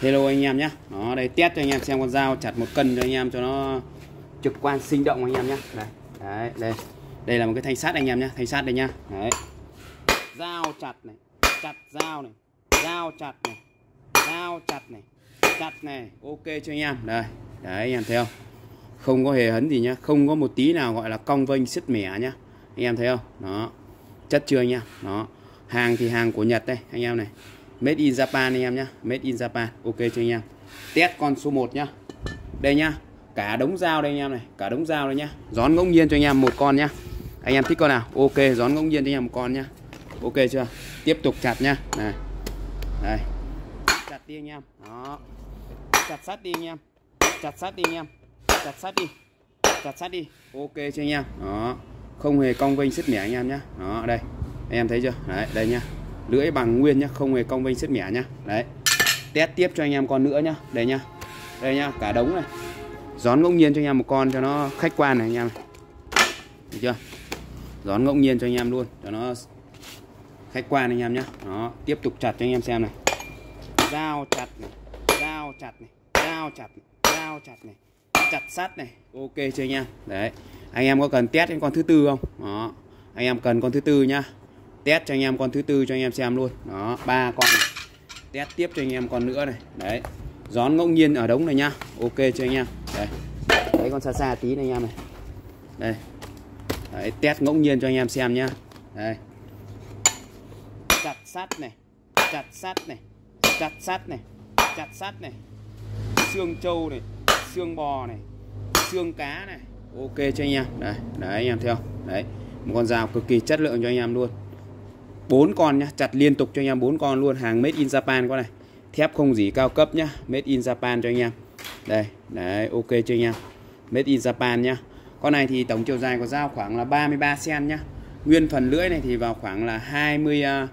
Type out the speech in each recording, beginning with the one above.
hello anh em nhé. Đó, đây, test cho anh em xem con dao chặt một cân cho anh em cho nó trực quan sinh động anh em nhé. Đây, đấy, đây. Đây là một cái thanh sắt anh em nhé, thanh sắt đây nhá. Đấy. Dao chặt này, chặt dao này, dao chặt này, dao chặt này chặt này. Ok cho anh em. Đây, đấy anh em thấy không? Không có hề hấn gì nhá, không có một tí nào gọi là cong vênh sứt mẻ nhá. Anh em thấy không? Đó, chất chưa anh em? Đó, hàng thì hàng của Nhật đây, anh em này. Made in Japan anh em nhá. Made in Japan. Ok cho anh em? Test con số 1 nhá. Đây nhá. Cả đống dao đây anh em này. Cả đống dao đây nhá. Gión ngẫu nhiên cho anh em một con nhá. Anh em thích con nào? Ok, gión ngẫu nhiên cho anh em một con nhá. Ok chưa? Tiếp tục chặt nhá. Này. Đây. Chặt đi anh em. Đó. Chặt sắt đi anh em. Chặt sắt đi anh em. Chặt sắt đi. Chặt sắt đi. Ok cho anh em? Đó. Không hề cong vênh sứt mẻ anh em nhá. Đó, đây. Anh em thấy chưa? Đấy, đây nhá lưỡi bằng nguyên nhá, không hề cong vênh sứt mẻ nhá. Đấy. Test tiếp cho anh em con nữa nhá. Đây nhá. Đây nhá, cả đống này. Gión ngẫu nhiên cho anh em một con cho nó khách quan này anh em này. Được chưa? Gión ngẫu nhiên cho anh em luôn, cho nó khách quan anh em nhá. Đó, tiếp tục chặt cho anh em xem này. Dao chặt này, dao chặt này, dao chặt này, dao chặt này, chặt sắt này. Ok chưa anh em? Đấy. Anh em có cần test con thứ tư không? Đó. Anh em cần con thứ tư nhá test cho anh em con thứ tư cho anh em xem luôn. Đó ba con này. test tiếp cho anh em con nữa này. Đấy gión ngẫu nhiên ở đống này nhá. Ok cho anh em? Đây. Đấy con xa xa tí này anh em này. Đây. Đấy, test ngẫu nhiên cho anh em xem nhá. Đây. Chặt sắt này. Chặt sắt này. Chặt sắt này. Chặt sắt này. Xương trâu này. Xương bò này. Xương cá này. Ok cho anh em? Đây đấy anh em theo đấy một con dao cực kỳ chất lượng cho anh em luôn bốn con nhá, chặt liên tục cho anh em, bốn con luôn, hàng made in Japan con này. Thép không gì cao cấp nhá, made in Japan cho anh em. Đây, đấy, ok cho anh em? Made in Japan nhá. Con này thì tổng chiều dài của dao khoảng là 33 cm nhá. Nguyên phần lưỡi này thì vào khoảng là 20 à,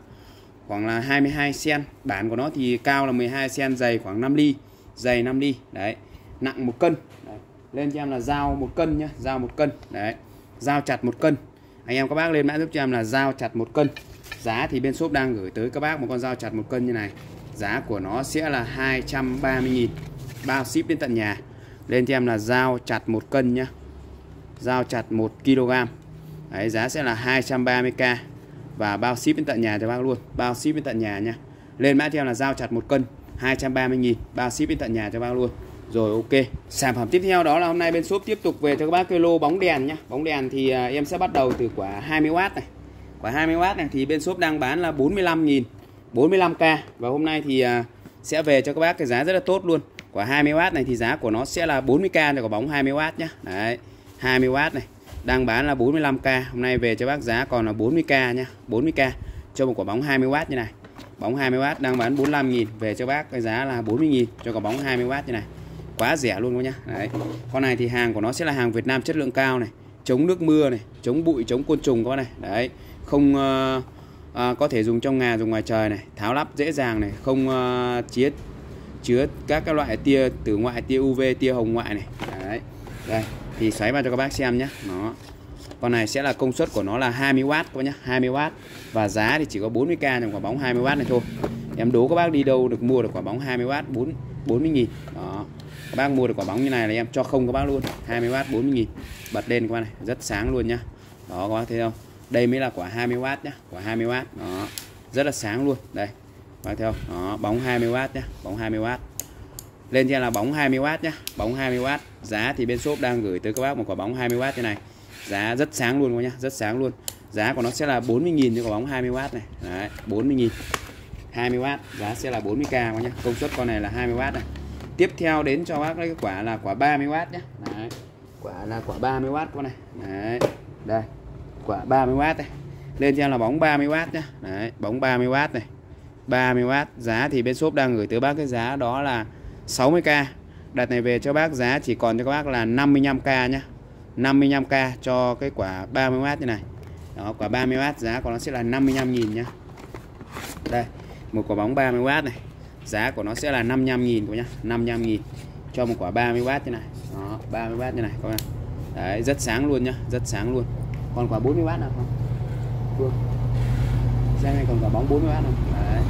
khoảng là 22 cm bản của nó thì cao là 12 cm dày khoảng 5 ly, dày 5 ly, đấy. Nặng một cân. Đấy. lên cho em là dao một cân nhá, dao một cân, đấy. Dao chặt một cân. Anh em các bác lên mã giúp cho em là dao chặt một cân giá thì bên shop đang gửi tới các bác một con dao chặt một cân như này. Giá của nó sẽ là 230.000 bao ship đến tận nhà. Lên cho em là dao chặt một cân nhá. Dao chặt 1 kg. Đấy, giá sẽ là 230k và bao ship đến tận nhà cho bác luôn. Bao ship đến tận nhà nha lên mã theo là dao chặt một cân 230.000 bao ship đến tận nhà cho bác luôn. Rồi, ok. Sản phẩm tiếp theo đó là hôm nay bên shop tiếp tục về cho các bác cái lô bóng đèn nhá. Bóng đèn thì à, em sẽ bắt đầu từ quả 20W này và 20W này thì bên shop đang bán là 45.000 45k và hôm nay thì à, sẽ về cho các bác cái giá rất là tốt luôn. Quả 20W này thì giá của nó sẽ là 40k cho quả bóng 20W nhá. Đấy 20W này đang bán là 45k hôm nay về cho bác giá còn là 40k nhá 40k cho một quả bóng 20W như này. Bóng 20W đang bán 45.000 về cho bác cái giá là 40.000 cho quả bóng 20W như này. Quá rẻ luôn các nhá. Đấy, con này thì hàng của nó sẽ là hàng Việt Nam chất lượng cao này, chống nước mưa này, chống bụi, chống côn trùng con này. Đấy không uh, uh, có thể dùng trong nhà dùng ngoài trời này tháo lắp dễ dàng này không ờ, uh, chứa chứa các các loại tia tử ngoại tia UV tia hồng ngoại này. Đấy đây thì xoáy vào cho các bác xem nhé. Nó con này sẽ là công suất của nó là 20W các bác nhé 20W và giá thì chỉ có 40k trong quả bóng 20W này thôi. Em đố các bác đi đâu được mua được quả bóng 20W 4 40 nghìn. Đó các bác mua được quả bóng như này là em cho không các bác luôn. 20W 40 nghìn. Bật lên các bác này rất sáng luôn nhá. Đó các bác thấy không? Đây mới là quả 20W nhá quả 20W nó rất là sáng luôn đây các theo, nó bóng 20W nhá bóng 20W lên trên là bóng 20W nhá bóng 20W giá thì bên shop đang gửi tới các bác một quả bóng 20W như này giá rất sáng luôn các nhá rất sáng luôn giá của nó sẽ là 40.000 cho quả bóng 20W này Đấy, 40.000 20W giá sẽ là 40k các nhá công suất con này là 20W này tiếp theo đến cho bác cái quả là quả 30W nhé Đấy. quả là quả 30W con này Đấy. đây quả 30W này lên cho là bóng 30W nhá. Đấy. bóng 30W này. 30W giá thì bên shop đang gửi tới bác cái giá đó là 60k đặt này về cho bác, giá chỉ còn cho các bác là 55k nhá. 55k cho cái quả 30W như này. Đó, quả 30W giá của nó sẽ là 55.000 nhá. Đây, một quả bóng 30W này. Giá của nó sẽ là 55.000 của nhá. 55.000 cho một quả 30W như này. Đó 30W như này các bạn đấy, rất sáng luôn nhá, rất sáng luôn còn quả 40W nào không? Phương xem này còn quả bóng 40W không? Đấy.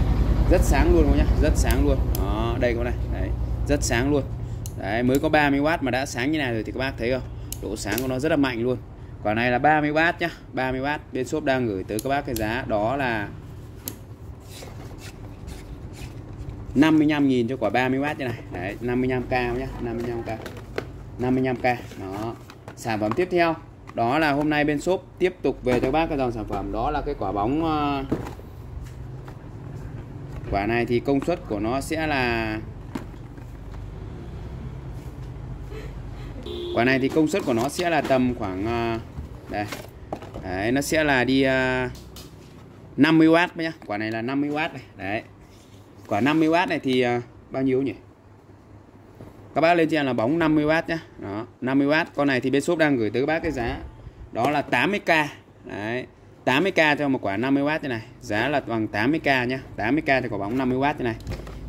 Rất sáng luôn không nhá? Rất sáng luôn. Đó, đây các này. Đấy, rất sáng luôn. Đấy, mới có 30W mà đã sáng như này rồi thì các bác thấy không? Độ sáng của nó rất là mạnh luôn. Quả này là 30W nhá. 30W bên shop đang gửi tới các bác cái giá đó là 55.000 cho quả 30W như này. Đấy 55k nhá. 55k 55k đó, sản phẩm tiếp theo đó là hôm nay bên shop tiếp tục về cho bác cái dòng sản phẩm. Đó là cái quả bóng ờ, quả này thì công suất của nó sẽ là quả này thì công suất của nó sẽ là tầm khoảng ờ, đây. Đấy, nó sẽ là đi ờ, 50W nhá. Quả này là 50W này. Đấy. Quả 50W này thì bao nhiêu nhỉ? Các bác lên trên là bóng 50W nhá. Đó 50W con này thì bên shop đang gửi tới các bác cái giá. Đó là 80k đấy 80k cho một quả 50W như này. Giá là bằng 80k nhá. 80k thì quả bóng 50W như này.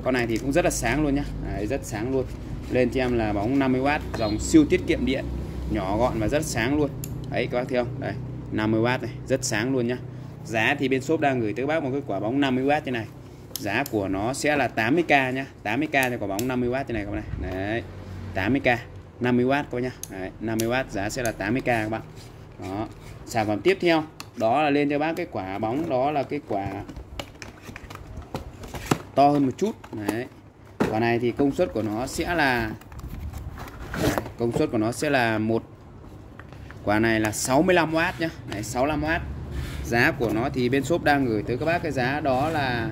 Con này thì cũng rất là sáng luôn nhá. Đấy, rất sáng luôn. Lên cho em là bóng 50W dòng siêu tiết kiệm điện. Nhỏ gọn và rất sáng luôn. Đấy các bác thấy không? Đây 50W này rất sáng luôn nhá. Giá thì bên shop đang gửi tới bác một cái quả bóng 50W như này giá của nó sẽ là 80k nhá. 80k cho quả bóng 50W thế này các bạn này. Đấy 80k 50W các nhá. Đấy, 50W giá sẽ là 80k các bạn. Đó sản phẩm tiếp theo đó là lên cho bác cái quả bóng đó là cái quả to hơn một chút. Đấy quả này thì công suất của nó sẽ là công suất của nó sẽ là một quả này là 65W nhá. Này 65W giá của nó thì bên shop đang gửi tới các bác cái giá đó là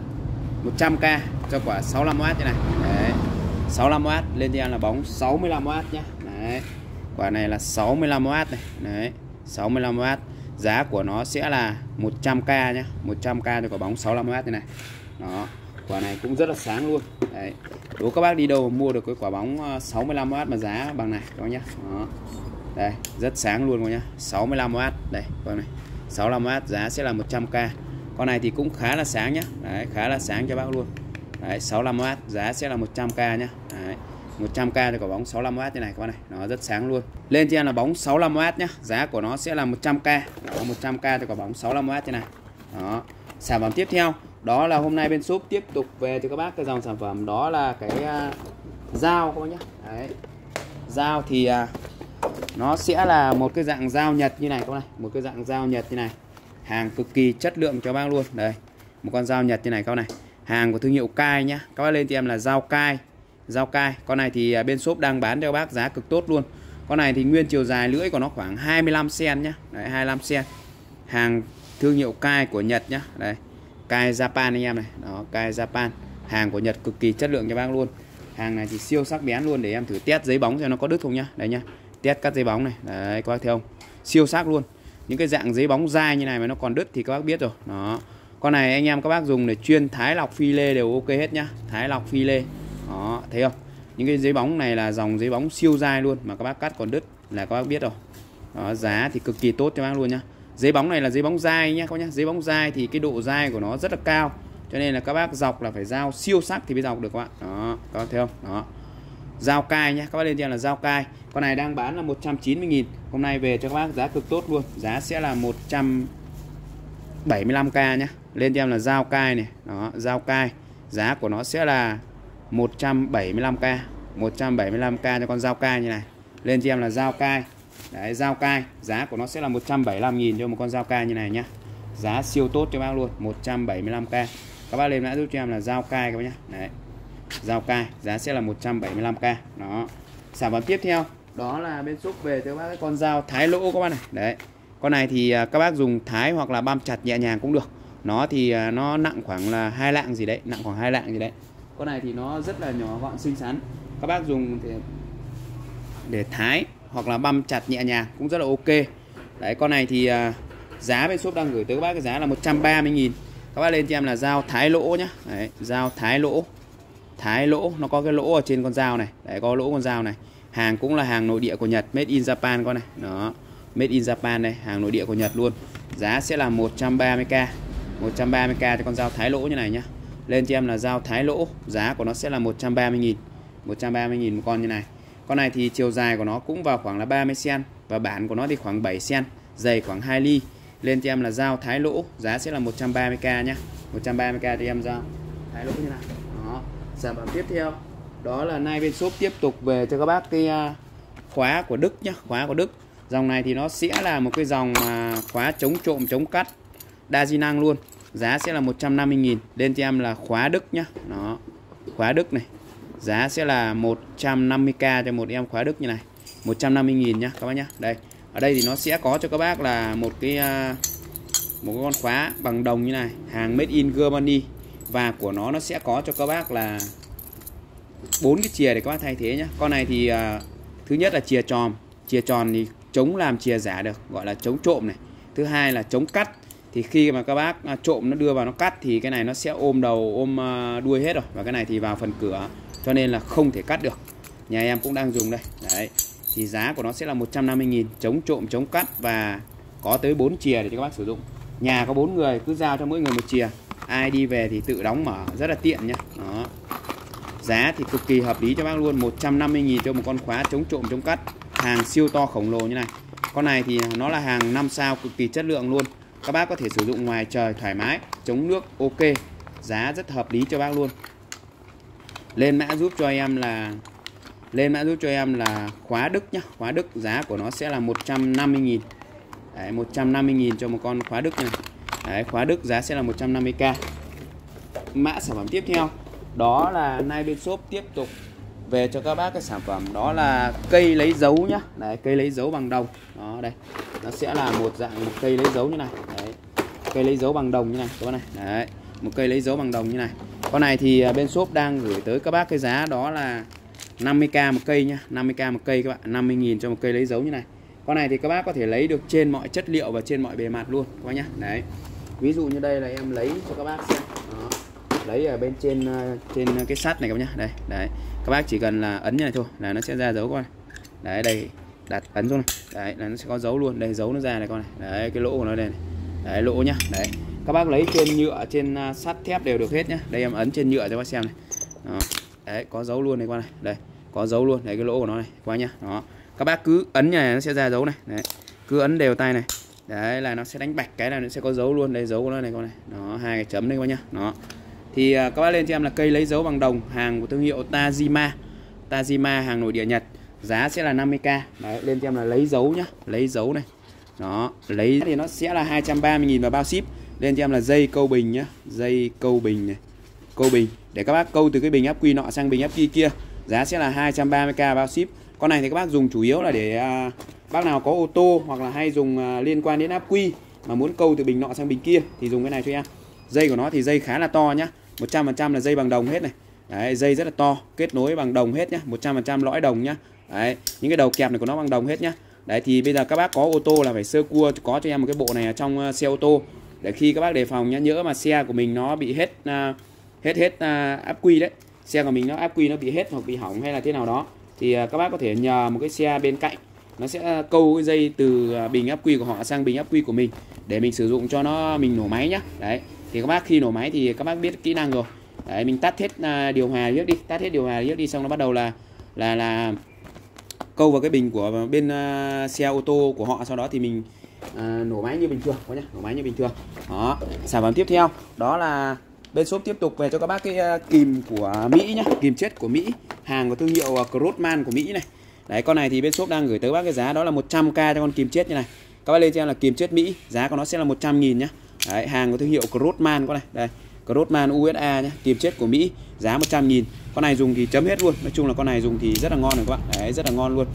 100k cho quả 65W như này. Đấy 65W lên cho là bóng 65W nhé. Đấy, quả này là 65W này. Đấy 65W giá của nó sẽ là 100k nhé. 100k cho quả bóng 65W như này đó, quả này cũng rất là sáng luôn. Đấy, đố các bác đi đâu mua được cái quả bóng ờ, 65W mà giá bằng này, các bác nhá đó, đây, rất sáng luôn các nhá 65W đây con này 65W giá sẽ là 100k con này thì cũng khá là sáng nhá. Đấy khá là sáng cho bác luôn. Đấy 65W giá sẽ là 100k nhá. Đấy 100k cho quả bóng 65W như này các bạn này nó rất sáng luôn. Lên trên là bóng 65W nhá giá của nó sẽ là 100k đó, 100k cho quả bóng 65W như này. Đó sản phẩm tiếp theo đó là hôm nay bên shop tiếp tục về cho các bác cái dòng sản phẩm đó là cái uh, dao các bác nhá. Đấy dao thì uh, nó sẽ là một cái dạng dao nhật như này các bác này một cái dạng dao nhật như này hàng cực kỳ chất lượng cho bác luôn. Đây, một con dao nhật như này các bác này. Hàng của thương hiệu cai nhá. Các bác lên thì em là dao cai dao cai con này thì à, bên shop đang bán cho bác giá cực tốt luôn. Con này thì nguyên chiều dài lưỡi của nó khoảng 25 cm nhá. Đấy 25 cm hàng thương hiệu cai của Nhật nhá. Đây cai Japan anh em này. Đó cai Japan. Hàng của Nhật cực kỳ chất lượng cho bác luôn. Hàng này thì siêu sắc bén luôn. Để em thử test giấy bóng xem nó có đứt không nhá. Đấy nhá. Test cắt giấy bóng này. Đấy, các bác thấy không? Siêu sắc luôn những cái dạng giấy bóng dai như này mà nó còn đứt thì các bác biết rồi. Đó. Con này anh em các bác dùng để chuyên thái lọc phi lê đều ok hết nhá. Thái lọc phi lê. Đó thấy không? Những cái giấy bóng này là dòng giấy bóng siêu dai luôn mà các bác cắt còn đứt là các bác biết rồi. Đó, giá thì cực kỳ tốt cho bác luôn nhá. Giấy bóng này là giấy bóng dai nhá các bác nhá. Giấy bóng dai thì cái độ dai của nó rất là cao cho nên là các bác dọc là phải dao siêu sắc thì mới dọc được các bạn. Đó các bác thấy không? Đó dao cai nhé, các bác lên cho là dao cai. Con này đang bán là 190.000 hôm nay về cho các bác giá cực tốt luôn. Giá sẽ là 175k nhé, lên cho em là dao cai này. Đó dao cai. Giá của nó sẽ là 175k 175k cho con dao cai như này. Lên cho em là dao cai. Đấy dao cai. Giá của nó sẽ là 175.000 cho một con dao cai như này nhá. Giá siêu tốt cho bác luôn. 175k các bác lên mã giúp cho em là dao cai các bác nhá. Đấy dao cai giá sẽ là 175k đó. Sản phẩm tiếp theo đó là bên shop về cho bác cái con dao thái lỗ các bác này. Đấy. Con này thì à, các bác dùng thái hoặc là băm chặt nhẹ nhàng cũng được. Nó thì à, nó nặng khoảng là hai lạng gì đấy nặng khoảng hai lạng gì đấy. Con này thì nó rất là nhỏ gọn xinh xắn. Các bác dùng để để thái hoặc là băm chặt nhẹ nhàng cũng rất là ok. Đấy con này thì à, giá bên shop đang gửi tới các bác cái giá là 130.000 các bác lên cho em là dao thái lỗ nhá. Đấy, dao thái lỗ thái lỗ. Nó có cái lỗ ở trên con dao này. Đấy, có lỗ con dao này. Hàng cũng là hàng nội địa của Nhật. Made in Japan con này. Đó. Made in Japan đây hàng nội địa của Nhật luôn. Giá sẽ là 130k 130k cho con dao thái lỗ như này nhá. Lên cho em là dao thái lỗ. Giá của nó sẽ là 130.000 130.000 một con như này. Con này thì chiều dài của nó cũng vào khoảng là 30 cm và bản của nó thì khoảng 7 cm dày khoảng 2 ly. Lên cho em là dao thái lỗ. Giá sẽ là 130k nhá. 130k cho em dao thái lỗ như này sản phẩm tiếp theo. Đó là nay bên shop tiếp tục về cho các bác cái à, khóa của Đức nhá, khóa của Đức. Dòng này thì nó sẽ là một cái dòng mà khóa chống trộm, chống cắt, đa di năng luôn. Giá sẽ là 150.000 lên cho em là khóa Đức nhá. Nó khóa Đức này. Giá sẽ là 150k cho một em khóa Đức như này. 150.000 nhá, các bác nhá. Đây, ở đây thì nó sẽ có cho các bác là một cái à, một con khóa bằng đồng như này. Hàng made in Germany và của nó nó sẽ có cho các bác là bốn cái chìa để các bác thay thế nhé con này thì uh, thứ nhất là chìa tròn. Chìa tròn thì chống làm chìa giả được gọi là chống trộm này. Thứ hai là chống cắt. Thì khi mà các bác à, trộm nó đưa vào nó cắt thì cái này nó sẽ ôm đầu ôm à, đuôi hết rồi. Và cái này thì vào phần cửa. Cho nên là không thể cắt được. Nhà em cũng đang dùng đây. Đấy. Thì giá của nó sẽ là 150.000 chống trộm chống cắt và có tới 4 chìa để cho các bác sử dụng. Nhà có bốn người cứ giao cho mỗi người một chìa ai đi về thì tự đóng mở rất là tiện nhá. Đó. Giá thì cực kỳ hợp lý cho bác luôn 150.000 cho một con khóa chống trộm chống cắt hàng siêu to khổng lồ như này. Con này thì nó là hàng 5 sao cực kỳ chất lượng luôn. Các bác có thể sử dụng ngoài trời thoải mái chống nước ok giá rất hợp lý cho bác luôn. Lên mã giúp cho em là lên mã giúp cho em là khóa Đức nhá khóa Đức giá của nó sẽ là 150.000 Đấy, 150.000 cho một con khóa Đức này Đấy, khóa Đức giá sẽ là 150k mã sản phẩm tiếp theo đó là nay bên shop tiếp tục về cho các bác cái sản phẩm đó là cây lấy dấu nhá. Đấy cây lấy dấu bằng đồng. Đó đây nó sẽ là một dạng cây lấy dấu như này. Đấy cây lấy dấu bằng đồng như này các bác này. Đấy một cây lấy dấu bằng đồng như này. Con này thì à, bên shop đang gửi tới các bác cái giá đó là 50k một cây nhá. 50k một cây các bạn 50.000 cho một cây lấy dấu như này. Con này thì các bác có thể lấy được trên mọi chất liệu và trên mọi bề mặt luôn các bác nhá. Đấy ví dụ như đây là em lấy cho các bác xem. Đó. lấy ở bên trên ờ, trên cái sắt này các bác nhá. Đây, đấy. Các bác chỉ cần là ấn như này thôi, là nó sẽ ra dấu con đấy, đây, đặt ấn xuống này. Đấy, là nó sẽ có dấu luôn. Đây, dấu nó ra này con này. Đấy, cái lỗ của nó đây này. Đấy, lỗ nhá. Đấy. Các bác lấy trên nhựa, trên ờ, sắt thép đều được hết nhá. Đây, em ấn trên nhựa cho bác xem này. Đó. đấy, có dấu luôn này con này. Đây, có dấu luôn. Đấy, cái lỗ của nó này qua nhá. Đó. Các bác cứ ấn như này nó sẽ ra dấu này. Đấy. Cứ ấn đều tay này đấy là nó sẽ đánh bạch cái là nó sẽ có dấu luôn. Đây dấu của nó này con này. Nó hai cái chấm đây các nhá. Nó thì uh, các bác lên cho em là cây lấy dấu bằng đồng hàng của thương hiệu Tajima. Tajima hàng nội địa Nhật. Giá sẽ là 50k đấy lên cho em là lấy dấu nhá. Lấy dấu này. Nó lấy thì nó sẽ là 230.000 và bao ship. Lên cho em là dây câu bình nhá. Dây câu bình này. Câu bình. Để các bác câu từ cái bình áp quy nọ sang bình áp quy kia. Giá sẽ là 230k bao ship con này thì các bác dùng chủ yếu là để à, bác nào có ô tô hoặc là hay dùng à, liên quan đến áp quy mà muốn câu từ bình nọ sang bình kia thì dùng cái này cho em. Dây của nó thì dây khá là to nhá 100% là dây bằng đồng hết này. Đấy, dây rất là to kết nối bằng đồng hết nhá 100% lõi đồng nhá. Đấy, những cái đầu kẹp này của nó bằng đồng hết nhá. Đấy thì bây giờ các bác có ô tô là phải sơ cua có cho em một cái bộ này ở trong uh, xe ô tô. Để khi các bác đề phòng nhá nhớ mà xe của mình nó bị hết uh, hết hết uh, áp quy đấy xe của mình nó áp quy nó bị hết hoặc bị hỏng hay là thế nào đó thì à, các bác có thể nhờ một cái xe bên cạnh. Nó sẽ à, câu cái dây từ à, bình áp quy của họ sang bình áp quy của mình để mình sử dụng cho nó mình nổ máy nhá. Đấy. Thì các bác khi nổ máy thì các bác biết kỹ năng rồi. Đấy mình tắt hết điều hòa trước đi tắt hết điều hòa trước đi xong nó bắt đầu là là là câu vào cái bình của bên uh, xe ô tô của họ sau đó thì mình uh, nổ máy như bình thường có nhá nổ máy như bình thường. Đó sản phẩm tiếp theo đó là bên shop tiếp tục về cho các bác cái à, kìm của Mỹ nhá kìm chết của Mỹ hàng của thương hiệu à, Crossman của Mỹ này. Đấy con này thì bên shop đang gửi tới bác cái giá đó là 100k cho con kìm chết như này. Các bác lên cho em là kìm chết Mỹ giá của nó sẽ là 100 nghìn nhá. Đấy, hàng của thương hiệu Crossman con này. Đây Crossman USA nhé kìm chết của Mỹ giá 100 nghìn. Con này dùng thì chấm hết luôn nói chung là con này dùng thì rất là ngon rồi các bạn. Đấy rất là ngon luôn.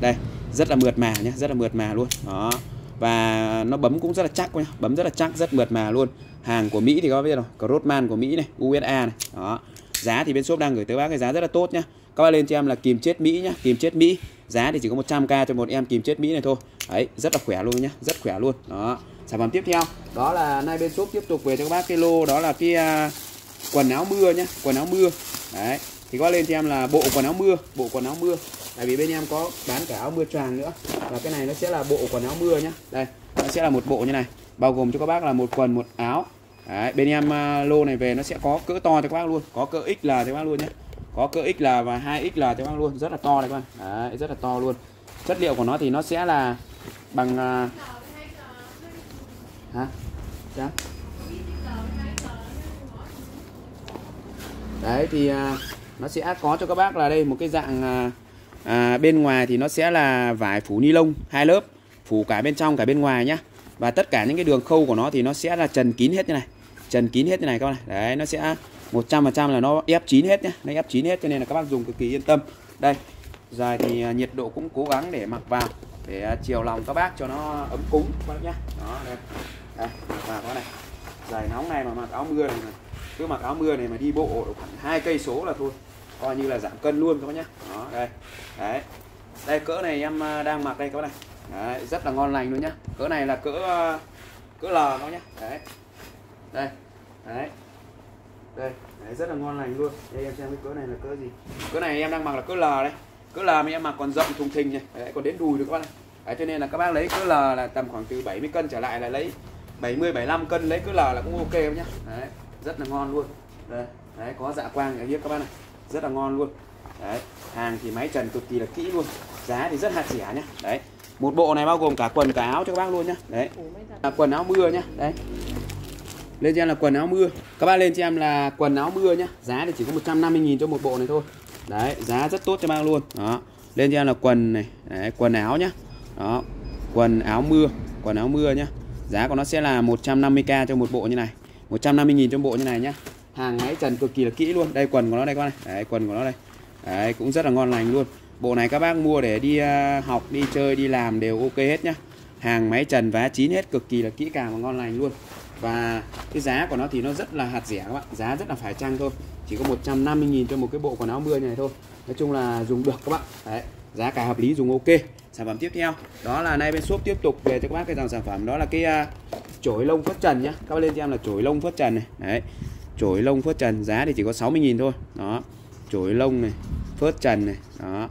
Đây rất là mượt mà nhé rất là mượt mà luôn. Đó và nó bấm cũng rất là chắc nhá bấm rất là chắc rất mượt mà luôn hàng của Mỹ thì các bác biết rồi Crossman của Mỹ này USA này đó. Giá thì bên shop đang gửi tới bác cái giá rất là tốt nhá. Các bác lên cho em là kìm chết Mỹ nhá kìm chết Mỹ. Giá thì chỉ có 100k cho một em kìm chết Mỹ này thôi. Đấy rất là khỏe luôn nhá rất khỏe luôn đó. Sản phẩm tiếp theo đó là nay bên shop tiếp tục về cho các bác cái lô đó là cái uh, quần áo mưa nhá quần áo mưa. Đấy thì có lên cho em là bộ quần áo mưa bộ quần áo mưa. Tại vì bên em có bán cả áo mưa choàng nữa. Và cái này nó sẽ là bộ quần áo mưa nhá. Đây nó sẽ là một bộ như này bao gồm cho các bác là một quần một áo. Đấy, bên em à, lô này về nó sẽ có cỡ to cho các bác luôn. Có cỡ XL cho các bác luôn nhé. Có cỡ XL và 2XL cho các bác luôn. Rất là to này các bác Đấy, rất là to luôn. Chất liệu của nó thì nó sẽ là bằng à, hả? Dạ. đấy thì à, nó sẽ có cho các bác là đây một cái dạng à, à, bên ngoài thì nó sẽ là vải phủ ni lông hai lớp. Phủ cả bên trong cả bên ngoài nhá và tất cả những cái đường khâu của nó thì nó sẽ là trần kín hết như này. Trần kín hết như này các bạn này đấy nó sẽ 100% là nó ép chín hết nhé, nó ép chín hết cho nên là các bác dùng cực kỳ yên tâm. Đây dài thì à, nhiệt độ cũng cố gắng để mặc vào để à, chiều lòng các bác cho nó ấm cúng các bác nhá. Đó đây. Đây mặc vào này. Dài nóng này mà mặc áo mưa này, mà cứ mặc áo mưa này mà đi bộ khoảng hai cây số là thôi. Coi như là giảm cân luôn các bác nhá. Đó đây. Đấy. Đây cỡ này em à, đang mặc đây các bác này đấy, rất là ngon lành luôn nhá. Cỡ này là cỡ ờ, cỡ L nó nhá. Đấy. Đây đấy. Đây đấy, rất là ngon lành luôn. Đây em xem cái cỡ này là cỡ gì? Cỡ này em đang mặc là cỡ L đây. Cỡ L mà em mặc còn rộng thùng thình này đấy, còn đến đùi được các bác này. Đấy, cho nên là các bác lấy cỡ L là tầm khoảng từ 70 cân trở lại là lấy 70 75 cân lấy cỡ L là cũng ok nhá. Đấy rất là ngon luôn. Đây đấy có dạ quang ở here các bác này. Rất là ngon luôn. Đấy hàng thì máy trần cực kỳ là kỹ luôn. Giá thì rất hạt rẻ nhá. Đấy một bộ này bao gồm cả quần cả áo cho các bác luôn nhá. Đấy. Là quần áo mưa nhá. Đấy. Lên cho em là quần áo mưa. Các bác lên cho em là quần áo mưa nhá. Giá thì chỉ có 150.000 cho một bộ này thôi. Đấy giá rất tốt cho bác luôn. Đó. Lên cho em là quần này. Đấy, quần áo nhá. Đó. Quần áo mưa quần áo mưa nhá. Giá của nó sẽ là 150k cho một bộ như này. 150.000 cho bộ như này nhá. Hàng máy trần cực kỳ là kỹ luôn. Đây quần của nó đây các bác này. Đấy, quần của nó đây. Đấy, cũng rất là ngon lành luôn bộ này các bác mua để đi à, học đi chơi đi làm đều ok hết nhá. Hàng máy trần vá chín hết cực kỳ là kỹ càng và ngon lành luôn. Và cái giá của nó thì nó rất là hạt rẻ các bạn. Giá rất là phải chăng thôi. Chỉ có 150.000 cho một cái bộ quần áo mưa này thôi. Nói chung là dùng được các bạn. Đấy giá cả hợp lý dùng ok. Sản phẩm tiếp theo đó là nay bên shop tiếp tục về cho các bác cái dòng sản phẩm. Đó là cái uh, chổi lông phớt trần nhá. Các bác lên cho em là chổi lông phớt trần này. Đấy chổi lông phớt trần giá thì chỉ có 60.000 thôi. Đó chổi lông này phớt trần này. Đó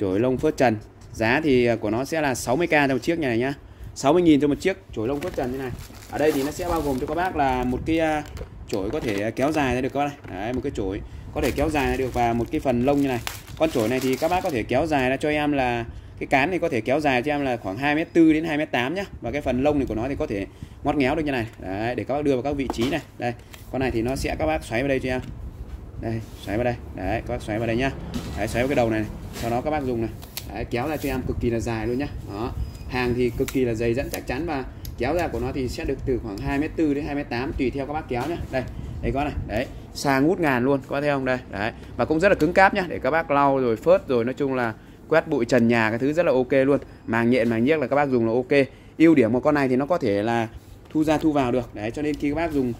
chổi lông phớt trần. Giá thì à, của nó sẽ là 60k cho một chiếc này nhá. 60.000 cho một chiếc chổi lông phớt trần như này. Ở đây thì nó sẽ bao gồm cho các bác là một cái à, chổi có thể à, kéo dài ra được các bác này. Đấy, một cái chổi có thể kéo dài ra được và một cái phần lông như này. Con chổi này thì các bác có thể kéo dài ra cho em là cái cán này có thể kéo dài cho em là khoảng 2m4 đến 2m8 nhá. Và cái phần lông này của nó thì có thể ngoắt ngéo được như này. Đấy, để các bác đưa vào các vị trí này. Đây con này thì nó sẽ các bác xoáy vào đây cho em đây xoáy vào đây. Đấy các bác xoáy vào đây nhá. Đấy, xoáy vào cái đầu này, này. sau đó các bác dùng này. Đấy, kéo ra cho em cực kỳ là dài luôn nhá. Đó. Hàng thì cực kỳ là dày dẫn chắc chắn và kéo ra của nó thì sẽ được từ khoảng 2m4 đến 2m8 tùy theo các bác kéo nhá. Đây đây có này. Đấy xa ngút ngàn luôn có thấy không? Đây đấy. Và cũng rất là cứng cáp nhá để các bác lau rồi phớt rồi nói chung là quét bụi trần nhà cái thứ rất là ok luôn. Màng nhện màng nhiếc là các bác dùng là ok. Ưu điểm của con này thì nó có thể là thu ra thu vào được. Đấy cho nên khi các bác dùng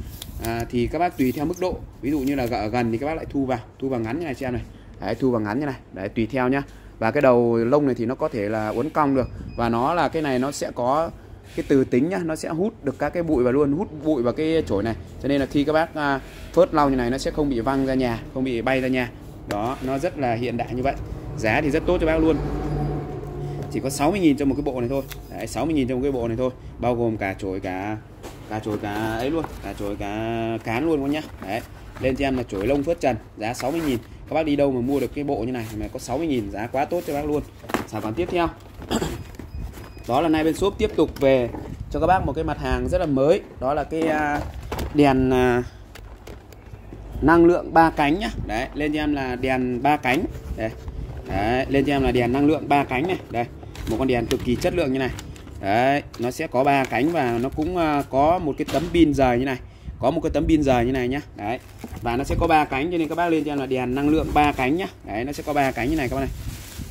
à, thì các bác tùy theo mức độ. Ví dụ như là ở gần thì các bác lại thu vào thu vào ngắn như này xem này. Đấy thu vào ngắn như này. Đấy tùy theo nhá. Và cái đầu lông này thì nó có thể là uốn cong được. Và nó là cái này nó sẽ có cái từ tính nhá. Nó sẽ hút được các cái bụi và luôn hút bụi vào cái chổi này. Cho nên là khi các bác à, phớt lau như này nó sẽ không bị văng ra nhà không bị bay ra nhà. Đó nó rất là hiện đại như vậy. Giá thì rất tốt cho bác luôn. Chỉ có 60.000 cho một cái bộ này thôi. Đấy, 60.000 cho một cái bộ này thôi. Bao gồm cả chổi cả cả chổi cá ấy luôn cả chổi cá cán luôn các nhá. Đấy lên cho em là chổi lông phớt trần giá 60.000 các bác đi đâu mà mua được cái bộ như này mà có 60.000 giá quá tốt cho bác luôn. Sản phẩm tiếp theo. Đó là nay bên shop tiếp tục về cho các bác một cái mặt hàng rất là mới. Đó là cái à, đèn à, năng lượng ba cánh nhá. Đấy lên cho em là đèn ba cánh. Đấy, đấy lên cho em là đèn năng lượng ba cánh này. Đây một con đèn cực kỳ chất lượng như này đấy, nó sẽ có ba cánh và nó cũng à, có một cái tấm pin rời như này. Có một cái tấm pin rời như này nhá. Đấy, và nó sẽ có ba cánh cho nên các bác lên cho em là đèn năng lượng ba cánh nhá. Đấy, nó sẽ có ba cánh như này các bác này.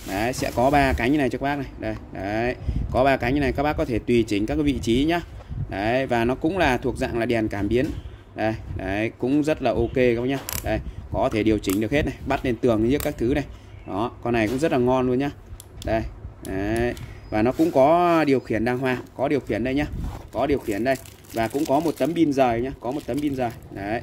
Đấy, sẽ có ba cánh như này cho các bác này. Đây, đấy, có ba cánh như này các bác có thể tùy chỉnh các cái vị trí nhá. Đấy, và nó cũng là thuộc dạng là đèn cảm biến. Đây, đấy, cũng rất là ok các bác nhá. Đây, có thể điều chỉnh được hết này, bắt lên tường như các thứ này. Đó, con này cũng rất là ngon luôn nhá. Đây, đấy và nó cũng có điều khiển đàng hoàng có điều khiển đây nhá có điều khiển đây. Và cũng có một tấm pin rời nhá có một tấm pin rời. Đấy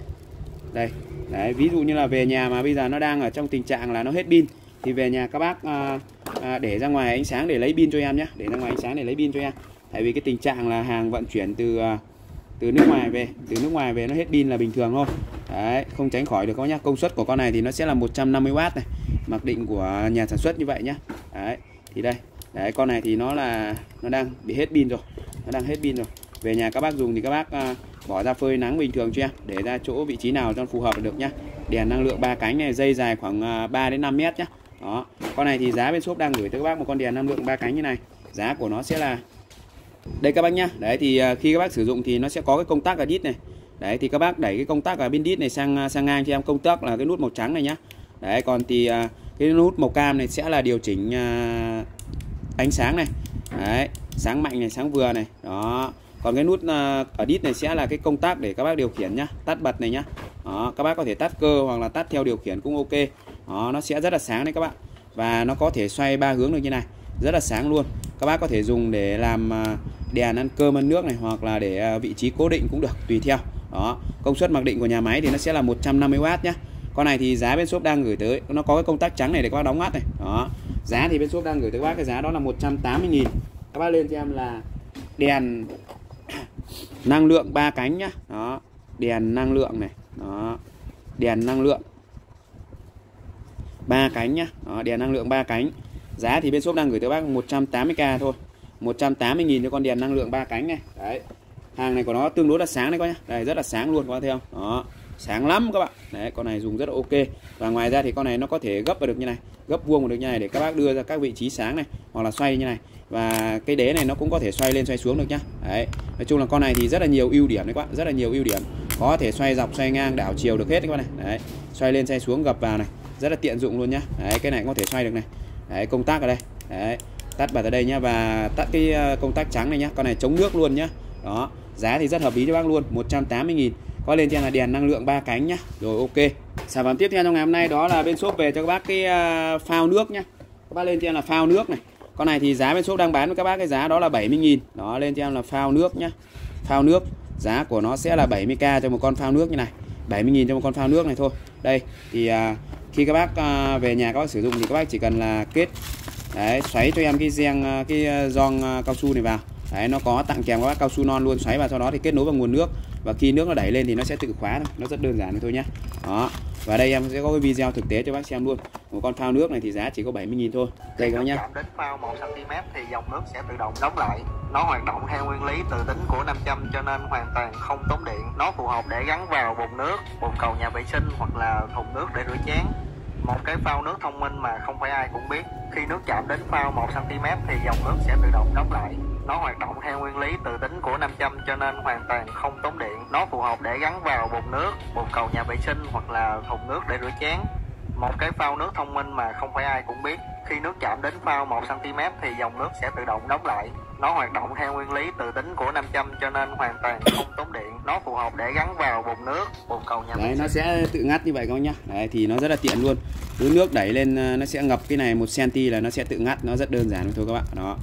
đây đấy ví dụ như là về nhà mà bây giờ nó đang ở trong tình trạng là nó hết pin thì về nhà các bác à, à, để ra ngoài ánh sáng để lấy pin cho em nhé để ra ngoài ánh sáng để lấy pin cho em. Tại vì cái tình trạng là hàng vận chuyển từ à, từ nước ngoài về từ nước ngoài về nó hết pin là bình thường thôi. Đấy không tránh khỏi được các nhá. Công suất của con này thì nó sẽ là 150W này mặc định của nhà sản xuất như vậy nhá. Đấy thì đây đấy con này thì nó là nó đang bị hết pin rồi nó đang hết pin rồi. Về nhà các bác dùng thì các bác à, bỏ ra phơi nắng bình thường cho em để ra chỗ vị trí nào cho phù hợp được nhá. Đèn năng lượng ba cánh này dây dài khoảng à, 3 đến 5 mét nhá. Đó con này thì giá bên shop đang gửi tới các bác một con đèn năng lượng ba cánh như này. Giá của nó sẽ là đây các bác nhá. Đấy thì à, khi các bác sử dụng thì nó sẽ có cái công tắc ở đít này. Đấy thì các bác đẩy cái công tắc ở bên đít này sang à, sang ngang cho em. Công tắc là cái nút màu trắng này nhá. Đấy còn thì cái nút màu cam này sẽ là điều chỉnh ánh sáng này. Đấy sáng mạnh này sáng vừa này. Đó. Còn cái nút à, ở đít này sẽ là cái công tắc để các bác điều khiển nhá tắt bật này nhá. Đó, các bác có thể tắt cơ hoặc là tắt theo điều khiển cũng ok. Đó, nó sẽ rất là sáng đấy các bạn. Và nó có thể xoay ba hướng được như này rất là sáng luôn. Các bác có thể dùng để làm à, đèn ăn cơm ăn nước này hoặc là để à, vị trí cố định cũng được tùy theo. Đó công suất mặc định của nhà máy thì nó sẽ là 150W nhá. Con này thì giá bên shop đang gửi tới nó có cái công tắc trắng này để các bác đóng ngắt này. Đó giá thì bên shop đang gửi tới các bác cái giá đó là 180.000 các bác lên cho em là đèn năng lượng ba cánh nhá. Đó đèn năng lượng này. Đó đèn năng lượng ba cánh nhá. Đó, đèn năng lượng ba cánh. Giá thì bên shop đang gửi tới bác 180k thôi. 180.000 cho con đèn năng lượng ba cánh này. Đấy hàng này của nó tương đối là sáng đấy các nhá. Đây rất là sáng luôn các bác thấy không? Đó sáng lắm các bạn. Đấy, con này dùng rất là ok. Và ngoài ra thì con này nó có thể gấp vào được như này, gấp vuông được như này để các bác đưa ra các vị trí sáng này, hoặc là xoay như này. Và cái đế này nó cũng có thể xoay lên, xoay xuống được nhá. Đấy, nói chung là con này thì rất là nhiều ưu điểm đấy các bạn, rất là nhiều ưu điểm. Có thể xoay dọc, xoay ngang, đảo chiều được hết các bạn này. Đấy, xoay lên, xoay xuống, gập vào này. Rất là tiện dụng luôn nhá. Đấy, cái này cũng có thể xoay được này. Đấy, công tắc ở đây. Đấy, tắt bật ở đây nhá và tắt cái ờ, công tắc trắng này nhá. Con này chống nước luôn nhá. Đó, giá thì rất hợp lý cho bác luôn 180 000 có lên trên là đèn năng lượng ba cánh nhá. Rồi ok. Sản phẩm tiếp theo trong ngày hôm nay đó là bên shop về cho các bác cái à, phao nước nhá. Các bác lên trên là phao nước này. Con này thì giá bên shop đang bán với các bác cái giá đó là 70.000 đó lên trên là phao nước nhá. Phao nước giá của nó sẽ là 70k cho một con phao nước như này. 70.000 cho một con phao nước này thôi. Đây thì à, khi các bác à, về nhà các bác sử dụng thì các bác chỉ cần là kết đấy xoáy cho em cái giang à, cái à, giòn cao su này vào đấy nó có tặng kèm các bác cao su non luôn. Xoáy vào sau đó thì kết nối vào nguồn nước. Và khi nước nó đẩy lên thì nó sẽ tự khóa thôi. Nó rất đơn giản thôi nhá. Đó. Và đây em sẽ có cái video thực tế cho bác xem luôn. Một con phao nước này thì giá chỉ có 70.000 thôi. Đây các bác nhá. đến phao 1 cm thì dòng nước sẽ tự động đóng lại. Nó hoạt động theo nguyên lý tự tính của 500 cho nên hoàn toàn không tốn điện. Nó phù hợp để gắn vào bồn nước bồn cầu nhà vệ sinh hoặc là thùng nước để rửa chén một cái phao nước thông minh mà không phải ai cũng biết. Khi nước chạm đến phao 1 cm thì dòng nước sẽ tự động đóng lại. Nó hoạt động theo nguyên lý tự tính của 500 cho nên hoàn toàn không tốn điện. Nó phù hợp để gắn vào bồn nước, bồn cầu nhà vệ sinh hoặc là thùng nước để rửa chén một cái phao nước thông minh mà không phải ai cũng biết. Khi nước chạm đến phao 1 cm thì dòng nước sẽ tự động đóng lại. Nó hoạt động theo nguyên lý tự tính của 500 cho nên hoàn toàn không tốn điện. Nó phù hợp để gắn vào bồn nước bồn cầu nhà đấy nó sẽ tự ngắt như vậy các bác nhá. Đấy thì nó rất là tiện luôn. Cứ nước đẩy lên ờ, nó sẽ ngập cái này một cm là nó sẽ tự ngắt. Nó rất đơn giản thôi các bạn. Đó.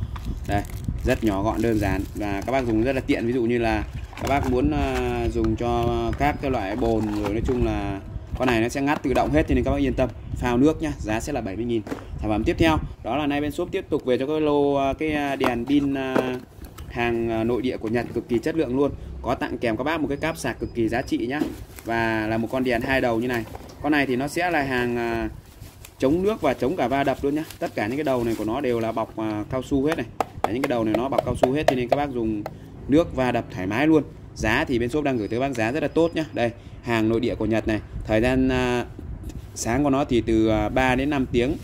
Đây rất nhỏ gọn đơn giản. Và các bác dùng rất là tiện. Ví dụ như là các bác muốn uh, dùng cho các cái loại bồn rồi nói chung là con này nó sẽ ngắt tự động hết cho nên các bác yên tâm. Phao nước nhá giá sẽ là 70.000 sản phẩm tiếp theo đó là nay bên shop tiếp tục về cho cái lô à, cái à, đèn pin à, hàng nội địa của Nhật cực kỳ chất lượng luôn. Có tặng kèm các bác một cái cáp sạc cực kỳ giá trị nhá. Và là một con đèn hai đầu như này. Con này thì nó sẽ là hàng chống nước và chống cả va đập luôn nhá. Tất cả những cái đầu này của nó đều là bọc cao su hết này. Đấy, những cái đầu này nó bọc cao su hết cho nên các bác dùng nước va đập thoải mái luôn giá thì bên shop đang gửi tới bác giá rất là tốt nhá. Đây hàng nội địa của Nhật này. Thời gian uh, sáng của nó thì từ à, 3 đến 5 tiếng.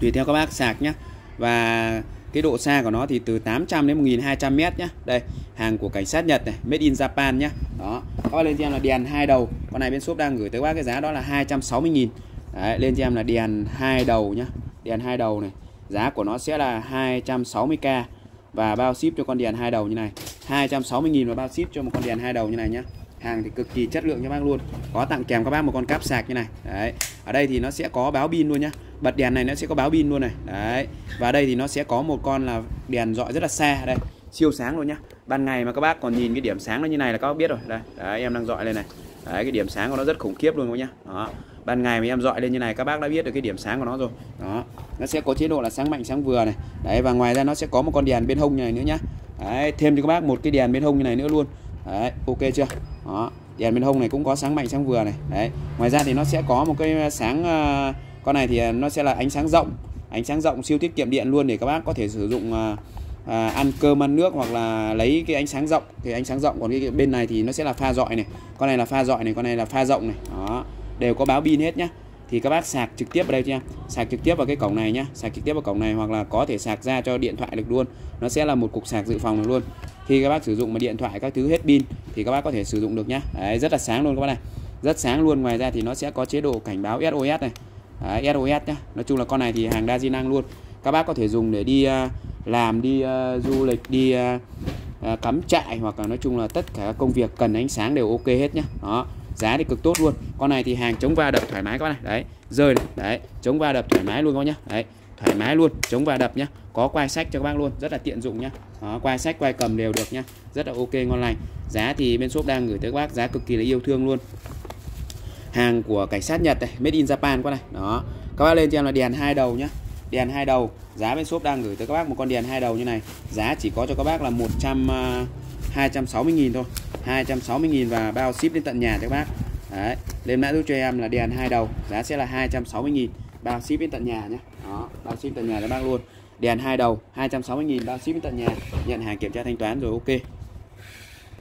Tùy theo các bác sạc nhá. Và cái độ xa của nó thì từ 800 đến 1200 mét nhá. Đây hàng của cảnh sát Nhật này made in Japan nhá. Đó các bác lên cho em là đèn hai đầu. Con này bên shop đang gửi tới bác cái giá đó là 260 000 Đấy, lên cho em là đèn hai đầu nhá. Đèn hai đầu này giá của nó sẽ là 260k và bao ship cho con đèn hai đầu như này. 260.000 và bao ship cho một con đèn hai đầu như này nhá. Hàng thì cực kỳ chất lượng cho bác luôn. Có tặng kèm các bác một con cáp sạc như này. Đấy. Ở đây thì nó sẽ có báo pin luôn nhá. Bật đèn này nó sẽ có báo pin luôn này. Đấy. Và đây thì nó sẽ có một con là đèn dọi rất là xa. Đây. Siêu sáng luôn nhá. Ban ngày mà các bác còn nhìn cái điểm sáng nó như này là các bác biết rồi. Đây. Đấy, em đang dọi lên này. Đấy, cái điểm sáng của nó rất khủng khiếp luôn các nhá. Đó ban ngày mà em dọi lên như này các bác đã biết được cái điểm sáng của nó rồi. Đó nó sẽ có chế độ là sáng mạnh sáng vừa này. Đấy và ngoài ra nó sẽ có một con đèn bên hông như này nữa nhá. Đấy thêm cho các bác một cái đèn bên hông như này nữa luôn. Đấy ok chưa? Đó đèn bên hông này cũng có sáng mạnh sáng vừa này. Đấy ngoài ra thì nó sẽ có một cái à, sáng à, con này thì à, nó sẽ là ánh sáng rộng ánh sáng rộng siêu tiết kiệm điện luôn để các bác có thể sử dụng à, ăn cơm ăn nước hoặc là lấy cái ánh sáng rộng. Thì ánh sáng rộng còn cái bên này thì nó sẽ là pha dọi này. Con này là pha dọi này con này là pha rộng này. Đó đều có báo pin hết nhá. Thì các bác sạc trực tiếp vào đây nha sạc trực tiếp vào cái cổng này nhá. Sạc trực tiếp vào cổng này hoặc là có thể sạc ra cho điện thoại được luôn. Nó sẽ là một cục sạc dự phòng được luôn. Khi các bác sử dụng mà điện thoại các thứ hết pin thì các bác có thể sử dụng được nhá. Đấy, rất là sáng luôn các bác này. Rất sáng luôn. Ngoài ra thì nó sẽ có chế độ cảnh báo SOS này. Đấy, SOS nhá. Nói chung là con này thì hàng đa di năng luôn. Các bác có thể dùng để đi uh, làm đi uh, du lịch đi uh, uh, cắm trại hoặc là nói chung là tất cả các công việc cần ánh sáng đều ok hết nhá. Đó giá thì cực tốt luôn. Con này thì hàng chống va đập thoải mái các bạn này. Đấy rơi này. Đấy chống va đập thoải mái luôn các bác nhá. Đấy thoải mái luôn chống va đập nhá. Có quai sách cho các bác luôn rất là tiện dụng nhá. Đó, quai sách quai cầm đều được nhá. Rất là ok ngon lành. Giá thì bên shop đang gửi tới các bác giá cực kỳ là yêu thương luôn. Hàng của cảnh sát Nhật này made in Japan con này. Đó các bác lên cho em là đèn hai đầu nhá. Đèn hai đầu. Giá bên shop đang gửi tới các bác một con đèn hai đầu như này. Giá chỉ có cho các bác là 100 trăm à, 260.000 thôi. 260.000 và bao ship đến tận nhà cho các bác. Đấy. lên mã giúp cho em là đèn hai đầu giá sẽ là 260.000 bao ship đến tận nhà nhé đó bao ship tận nhà cho bác luôn. Đèn hai đầu 260.000 bao ship đến tận nhà nhận hàng kiểm tra thanh toán rồi ok.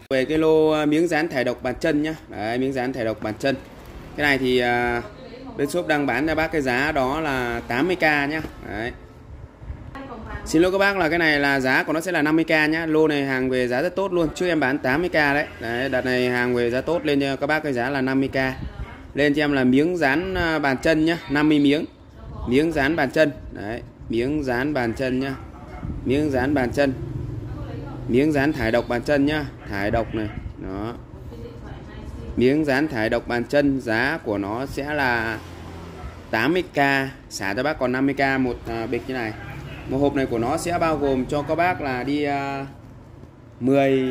Về cái lô à, miếng dán thải độc bàn chân nhá. Đấy, miếng dán thải độc bàn chân. Cái này thì uh, bên shop đang bán cho bác cái giá đó là 80k nhá. Đấy. Xin lỗi các bác là cái này là giá của nó sẽ là 50k nhá. Lô này hàng về giá rất tốt luôn. Trước em bán 80k đấy. Đấy, đợt này hàng về giá tốt lên cho các bác cái giá là 50k. Lên cho em là miếng dán à, bàn chân nhá, 50 miếng. Miếng dán bàn chân. Đấy, miếng dán bàn chân nhá. Miếng dán bàn chân. Miếng dán thải độc bàn chân nhá, thải độc này. Đó. Miếng dán thải độc bàn chân giá của nó sẽ là 80k, xả cho bác còn 50k một à, bịch như này một hộp này của nó sẽ bao gồm cho các bác là đi uh, 10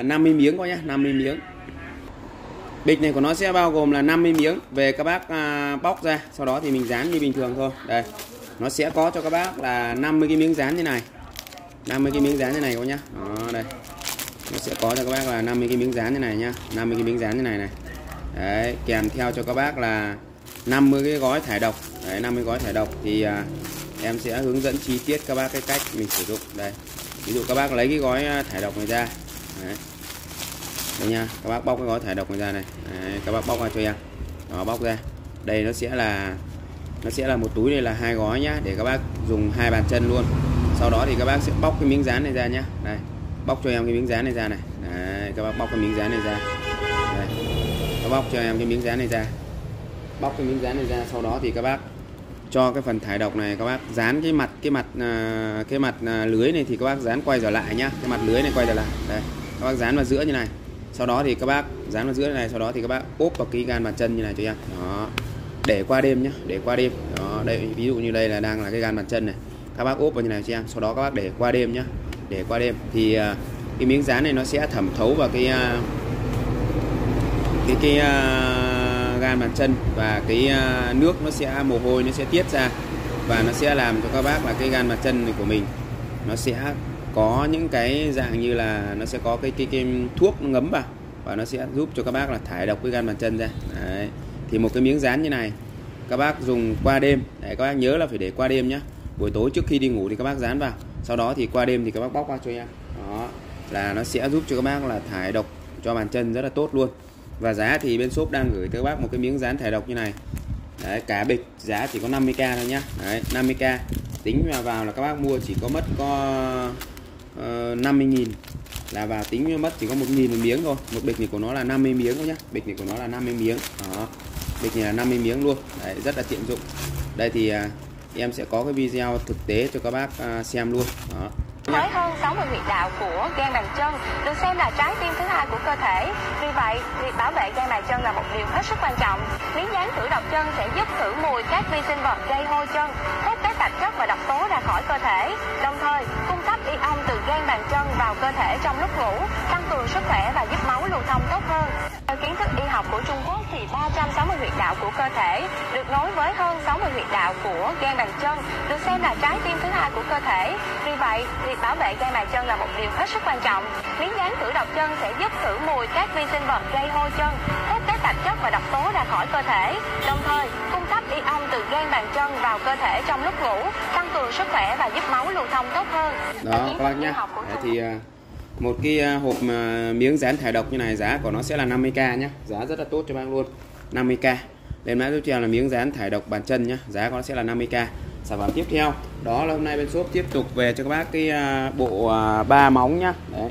uh, 50 miếng coi nhá 50 miếng. Bịch này của nó sẽ bao gồm là 50 miếng về các bác uh, bóc ra sau đó thì mình dán như bình thường thôi. Đây nó sẽ có cho các bác là 50 cái miếng dán như này. 50 cái miếng dán như này coi nhá. Đó đây. Nó sẽ có cho các bác là 50 cái miếng dán như này nhá. 50 cái miếng dán như này này. Đấy kèm theo cho các bác là 50 cái gói thải độc. Đấy 50 gói thải độc thì uh, em sẽ hướng dẫn chi tiết các bác cái cách mình sử dụng. Đây. Ví dụ các bác lấy cái gói à, thải độc này ra. Đấy. đây nha các bác bóc cái gói thải độc này ra này. Đấy, các bác bóc ra cho em. Đó bóc ra. Đây nó sẽ là nó sẽ là một túi này là hai gói nhá để các bác dùng hai bàn chân luôn. Sau đó thì các bác sẽ bóc cái miếng dán này ra nhá. Đây bóc cho em cái miếng dán này ra này. Đấy, các bác bóc cái miếng dán này ra. Đây. các bóc cho em cái miếng dán này ra. Bóc cái miếng dán này ra sau đó thì các bác cho cái phần thải độc này các bác. Dán cái mặt cái mặt à, cái mặt à, lưới này thì các bác dán quay trở lại nhá. Cái mặt lưới này quay trở lại. Đây, các bác dán vào giữa như này. Sau đó thì các bác dán vào giữa này, sau đó thì các bác ốp vào cái gan bàn chân như này cho em đó, để qua đêm nhá, để qua đêm. Đó, đây, ví dụ như đây là đang là cái gan bàn chân này. Các bác ốp vào như này cho em. Sau đó các bác để qua đêm nhá, để qua đêm. Thì à, cái miếng dán này nó sẽ thẩm thấu vào cái cái cái cái gan bàn chân và cái à, nước nó sẽ mồ hôi nó sẽ tiết ra và nó sẽ làm cho các bác là cái gan bàn chân này của mình nó sẽ có những cái dạng như là nó sẽ có cái cái, cái thuốc nó ngấm vào và nó sẽ giúp cho các bác là thải độc cái gan bàn chân ra. Đấy. thì một cái miếng dán như này các bác dùng qua đêm. Để các bác nhớ là phải để qua đêm nhé buổi tối trước khi đi ngủ thì các bác dán vào sau đó thì qua đêm thì các bác bóc qua cho em. Đó là nó sẽ giúp cho các bác là thải độc cho bàn chân rất là tốt luôn và giá thì bên shop đang gửi tới bác một cái miếng dán thải độc như này. Đấy, cả bịch giá chỉ có 50k thôi nhá. Đấy, 50k tính vào là các bác mua chỉ có mất có ờ, uh, 50.000 là vào tính mất chỉ có một nghìn một miếng thôi. Một bịch này của nó là 50 miếng thôi nhá. Bịch này của nó là 50 miếng. Đó. Bịch này là 50 miếng luôn. Đấy, rất là tiện dụng. Đây thì uh, em sẽ có cái video thực tế cho các bác uh, xem luôn. Đó huyệt đạo của gan bàn chân được xem là trái tim thứ hai của cơ thể. Vì vậy, việc bảo vệ gan bàn chân là một điều hết sức quan trọng. Miếng dán khử độc chân sẽ giúp khử mùi các vi sinh vật gây hôi chân, hút các tạp chất và độc tố ra khỏi cơ thể, đồng thời cung cấp ion từ gan bàn chân vào cơ thể trong lúc ngủ, tăng cường sức khỏe và giúp máu lưu thông tốt hơn. Theo kiến thức y học của Trung Quốc thì 360 huyệt đạo của cơ thể được nối với hơn 60 huyệt đạo của gan bàn chân, được xem là trái tim thứ hai của cơ thể. Vì vậy, việc bảo vệ gan bàn chân là một điều hết sức quan trọng. Miếng dán khử độc chân sẽ giúp khử mùi các vi sinh vật gây hôi chân, hút các tạp chất và độc tố ra khỏi cơ thể, đồng thời cung cấp ion từ gan bàn chân vào cơ thể trong lúc ngủ, tăng cường sức khỏe và giúp máu lưu thông tốt hơn. đó các bác nhá Đấy thì uh, một cái à, hộp mà miếng dán thải độc như này, giá của nó sẽ là 50k nhá. Giá rất là tốt cho bác luôn. 50k lên mã tiếp theo là miếng dán thải độc bàn chân nhá. Giá của nó sẽ là 50k sản phẩm tiếp theo, đó là hôm nay bên shop tiếp tục về cho các bác cái à, bộ à, ba móng nhá. Đấy.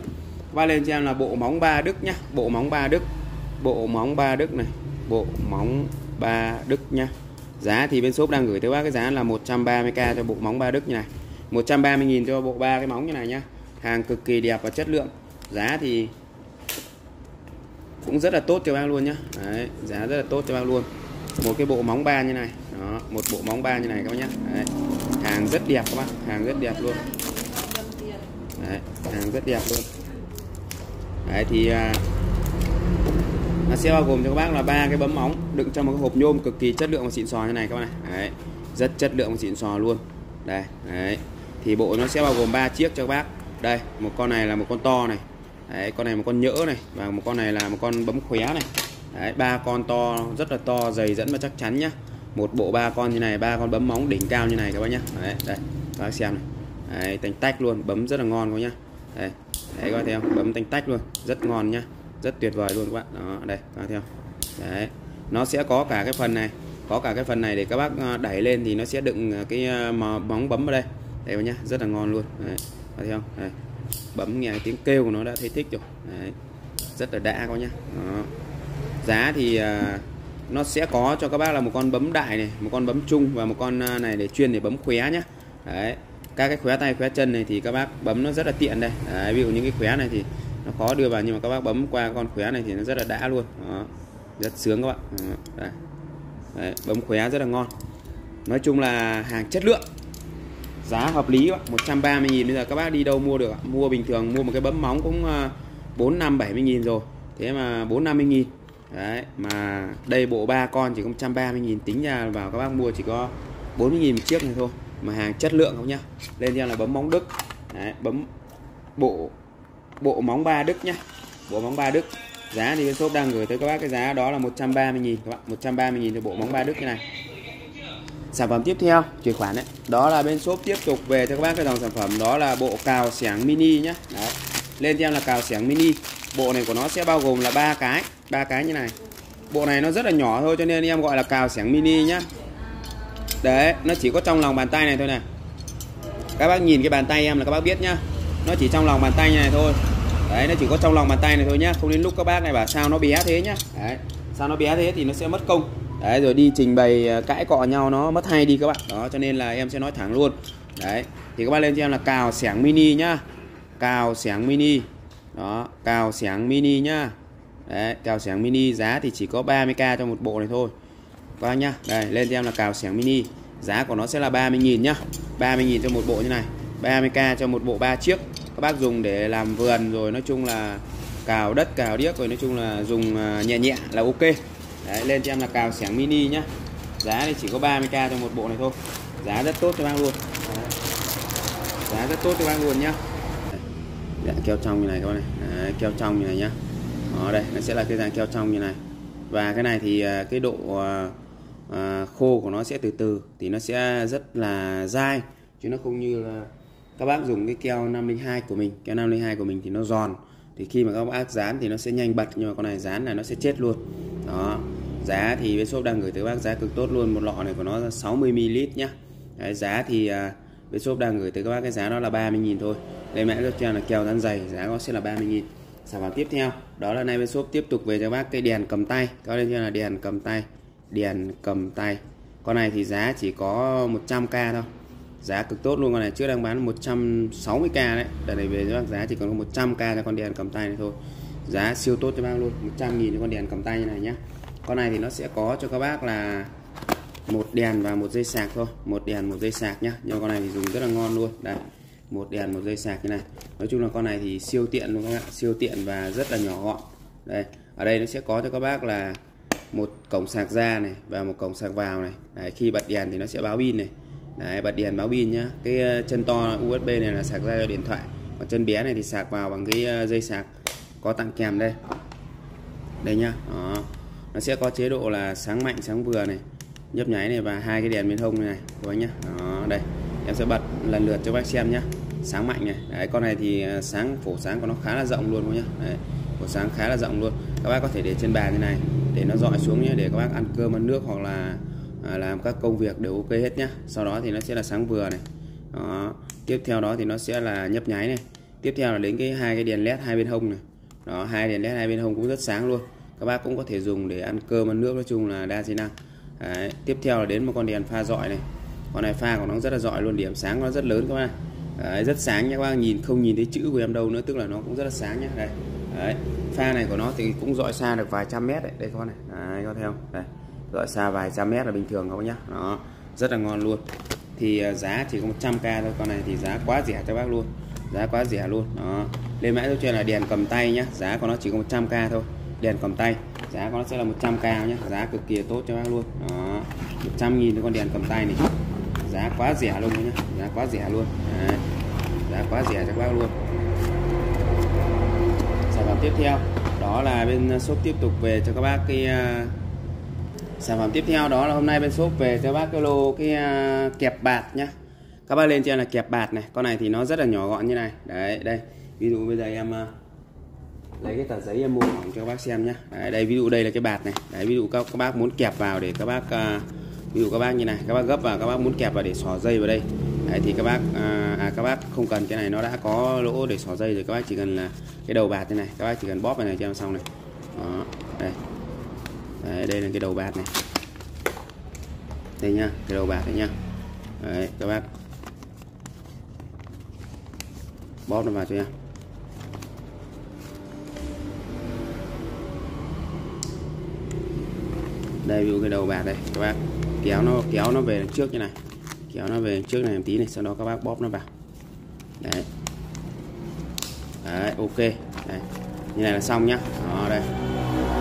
Và lên cho em là bộ móng ba đức nhá. Bộ móng ba đức. Bộ móng ba đức này. Bộ móng ba đức nhá. Giá thì bên shop đang gửi tới bác cái giá là 130k cho bộ móng ba đức như này. 130.000 cho bộ ba cái móng như này nhá hàng cực kỳ đẹp và chất lượng. Giá thì cũng rất là tốt cho bác luôn nhá. Đấy, giá rất là tốt cho bác luôn. Một cái bộ móng ba như này. Đó một bộ móng ba như này các bác nhá. Đấy, hàng rất đẹp các bác hàng rất đẹp luôn. Đấy, hàng rất đẹp luôn. Đấy thì à, nó sẽ bao gồm cho các bác là ba cái bấm móng đựng trong một cái hộp nhôm cực kỳ chất lượng và xịn sò như này các bác này. Đấy rất chất lượng và xịn sò luôn. Đây đấy. Thì bộ nó sẽ bao gồm 3 chiếc cho các bác đây, một con này là một con to này. Đấy, con này một con nhỡ này. Và một con này là một con bấm khóe này. Đấy, ba con to, rất là to, dày dẫn và chắc chắn nhá. Một bộ ba con như này, ba con bấm móng đỉnh cao như này các bác nhá. Đấy, đây, các bác xem này. Đấy tành tách luôn, bấm rất là ngon các nhá. Đây, đấy, các bác thấy không? Bấm tành tách luôn, rất ngon nhá. Rất tuyệt vời luôn các bạn đó, đây, các bác thấy không? Đấy, nó sẽ có cả cái phần này, có cả cái phần này để các bác ờ, đẩy lên thì nó sẽ đựng ờ, cái ờ, móng bấm vào đây. Đây các nhá, rất là ngon luôn. Đấy thấy không? Đây. bấm nghe tiếng kêu của nó đã thấy thích rồi. Đấy. rất là đã các nhá. Đó. giá thì à, nó sẽ có cho các bác là một con bấm đại này một con bấm chung và một con à, này để chuyên để bấm khóe nhá. Đấy. Các cái khóe tay khóe chân này thì các bác bấm nó rất là tiện đây. Đấy, ví dụ những cái khóe này thì nó khó đưa vào nhưng mà các bác bấm qua con khóe này thì nó rất là đã luôn. Đó. rất sướng các bạn đó. Đấy, bấm khóe rất là ngon. Nói chung là hàng chất lượng giá hợp lý các 130.000 bây giờ các bác đi đâu mua được mua bình thường mua một cái bấm móng cũng 4 5 70 nghìn rồi. Thế mà 4 50 nghìn. Đấy mà đây bộ ba con chỉ có 130 nghìn. Tính ra vào các bác mua chỉ có 40 nghìn một chiếc này thôi. Mà hàng chất lượng không nhá. Lên theo là bấm móng Đức. Đấy, bấm bộ bộ móng ba Đức nhá. Bộ móng ba Đức. Giá thì bên shop đang gửi tới các bác cái giá đó là 130 nghìn các bạn 130 nghìn cho bộ móng ba Đức như này sản phẩm tiếp theo, chuyển khoản đấy. Đó là bên shop tiếp tục về cho các bác cái dòng sản phẩm. Đó là bộ cào xẻng mini nhá. Đấy. lên cho em là cào xẻng mini. Bộ này của nó sẽ bao gồm là ba cái. Ba cái như này. Bộ này nó rất là nhỏ thôi cho nên em gọi là cào xẻng mini nhá. Đấy, nó chỉ có trong lòng bàn tay này thôi này. Các bác nhìn cái bàn tay em là các bác biết nhá. Nó chỉ trong lòng bàn tay này thôi. Đấy, nó chỉ có trong lòng bàn tay này thôi nhá. Không đến lúc các bác này bảo sao nó bé thế nhá. Đấy, sao nó bé thế thì nó sẽ mất công đấy, rồi đi trình bày à, cãi cọ nhau, nó mất hay đi các bạn. Đó, cho nên là em sẽ nói thẳng luôn. Đấy, thì các bạn lên cho em là cào xẻng mini nhá. Cào xẻng mini. Đó, cào xẻng mini nhá. Đấy, cào xẻng mini giá thì chỉ có 30k cho một bộ này thôi. Các bạn nhá. Đây, lên cho em là cào xẻng mini. Giá của nó sẽ là 30.000 nhá. 30.000 cho một bộ như này. 30k cho một bộ ba chiếc. Các bác dùng để làm vườn rồi, nói chung là cào đất, cào điếc rồi nói chung là dùng à, nhẹ nhẹ là ok. Đấy, lên cho em là cào xẻng mini nhá. Giá thì chỉ có 30k cho một bộ này thôi. Giá rất tốt cho bác luôn. Đấy. giá rất tốt cho bác luôn nhá. Đấy, keo trong như này các bạn này. Đấy, keo trong như này nhá. Đó đây nó sẽ là cái dạng keo trong như này. Và cái này thì à, cái độ à, à, khô của nó sẽ từ từ thì nó sẽ rất là dai chứ nó không như là các bác dùng cái keo 502 của mình. Keo 502 của mình thì nó giòn thì khi mà các bác dán thì nó sẽ nhanh bật nhưng mà con này dán là nó sẽ chết luôn. Đó. Giá thì bên shop đang gửi tới bác giá cực tốt luôn. Một lọ này của nó 60 ml nhá. Đấy, giá thì à, bên shop đang gửi tới các bác cái giá đó là 30.000 thôi. Đây mã tiếp là keo dán dày giá nó sẽ là 30.000 sản phẩm tiếp theo đó là nay bên shop tiếp tục về cho bác cái đèn cầm tay. Có cho là đèn cầm tay đèn cầm tay. Con này thì giá chỉ có 100k thôi giá cực tốt luôn con này trước đang bán 160k đấy. Đợt này về bác giá chỉ còn có 100k cho con đèn cầm tay này thôi. Giá siêu tốt cho bác luôn 100 nghìn cho con đèn cầm tay như này nhé con này thì nó sẽ có cho các bác là một đèn và một dây sạc thôi. Một đèn một dây sạc nhá. Nhưng con này thì dùng rất là ngon luôn. Đây một đèn một dây sạc như này. Nói chung là con này thì siêu tiện luôn các bạn siêu tiện và rất là nhỏ gọn. Đây ở đây nó sẽ có cho các bác là một cổng sạc ra này và một cổng sạc vào này. Đấy, khi bật đèn thì nó sẽ báo pin này đấy, bật đèn báo pin nhá. Cái ờ, chân to USB này là sạc ra cho điện thoại. Còn chân bé này thì sạc vào bằng cái ờ, dây sạc có tặng kèm đây. Đây nhá. Đó. nó sẽ có chế độ là sáng mạnh sáng vừa này nhấp nháy này và hai cái đèn bên hông này, này anh nhá. Đó đây. Em sẽ bật lần lượt cho bác xem nhá. Sáng mạnh này. Đấy, con này thì ờ, sáng phổ sáng của nó khá là rộng luôn các nhá. Đấy, phổ sáng khá là rộng luôn. Các bác có thể để trên bàn như này để nó dọi xuống nhé để các bác ăn cơm ăn nước hoặc là à, làm các công việc đều ok hết nhá. Sau đó thì nó sẽ là sáng vừa này. Đó. Tiếp theo đó thì nó sẽ là nhấp nháy này. Tiếp theo là đến cái hai cái đèn led hai bên hông này. Đó hai đèn led hai bên hông cũng rất sáng luôn. Các bác cũng có thể dùng để ăn cơm ăn nước nói chung là đa chức năng. Đấy. tiếp theo là đến một con đèn pha dọi này. Con này pha của nó rất là giỏi luôn điểm sáng nó rất lớn các bác. Đấy, rất sáng nha các bác. Nhìn không nhìn thấy chữ của em đâu nữa tức là nó cũng rất là sáng nhá. Đây. Đấy. pha này của nó thì cũng dọi xa được vài trăm mét đấy. Đây con này. Đấy, con theo đây gọi xa vài trăm mét là bình thường các bác nhá. Đó rất là ngon luôn. Thì à, giá chỉ có 100k thôi con này thì giá quá rẻ cho bác luôn. Giá quá rẻ luôn đó. Lên mã số chuyện là đèn cầm tay nhá giá của nó chỉ có 100k thôi. Đèn cầm tay giá của nó sẽ là 100k nhá, giá cực kỳ tốt cho bác luôn. Đó 100 nghìn cho con đèn cầm tay này. Giá quá rẻ luôn nhá giá quá rẻ luôn. Đấy. giá quá rẻ cho bác luôn. Sản phẩm tiếp theo đó là bên shop tiếp tục về cho các bác cái à, sản phẩm tiếp theo đó là hôm nay bên shop về cho bác cái lô cái à, kẹp bạt nhá. Các bác lên trên là kẹp bạt này con này thì nó rất là nhỏ gọn như này. Đấy đây ví dụ bây giờ em à, lấy cái tờ giấy em mua mỏng cho các bác xem nhá. Đấy, đây ví dụ đây là cái bạt này. Đấy ví dụ các, các bác muốn kẹp vào để các bác uh, ví dụ các bác như này các bác gấp vào các bác muốn kẹp vào để xỏ dây vào đây. Đấy, thì các bác à, à các bác không cần cái này nó đã có lỗ để xỏ dây rồi các bác chỉ cần là cái đầu bạt thế này các bác chỉ cần bóp vào này cho em xong này. Đó đây đấy, đây là cái đầu bạc này. Đây nhá cái đầu bạc này nhá. Đấy, các bác. Bóp nó vào cho em. Đây ví dụ cái đầu bạc đây các bác. Kéo nó kéo nó về trước như này. Kéo nó về trước này một tí này sau đó các bác bóp nó vào. Đấy. Đấy ok. Đấy. Như này là xong nhá. Đó đây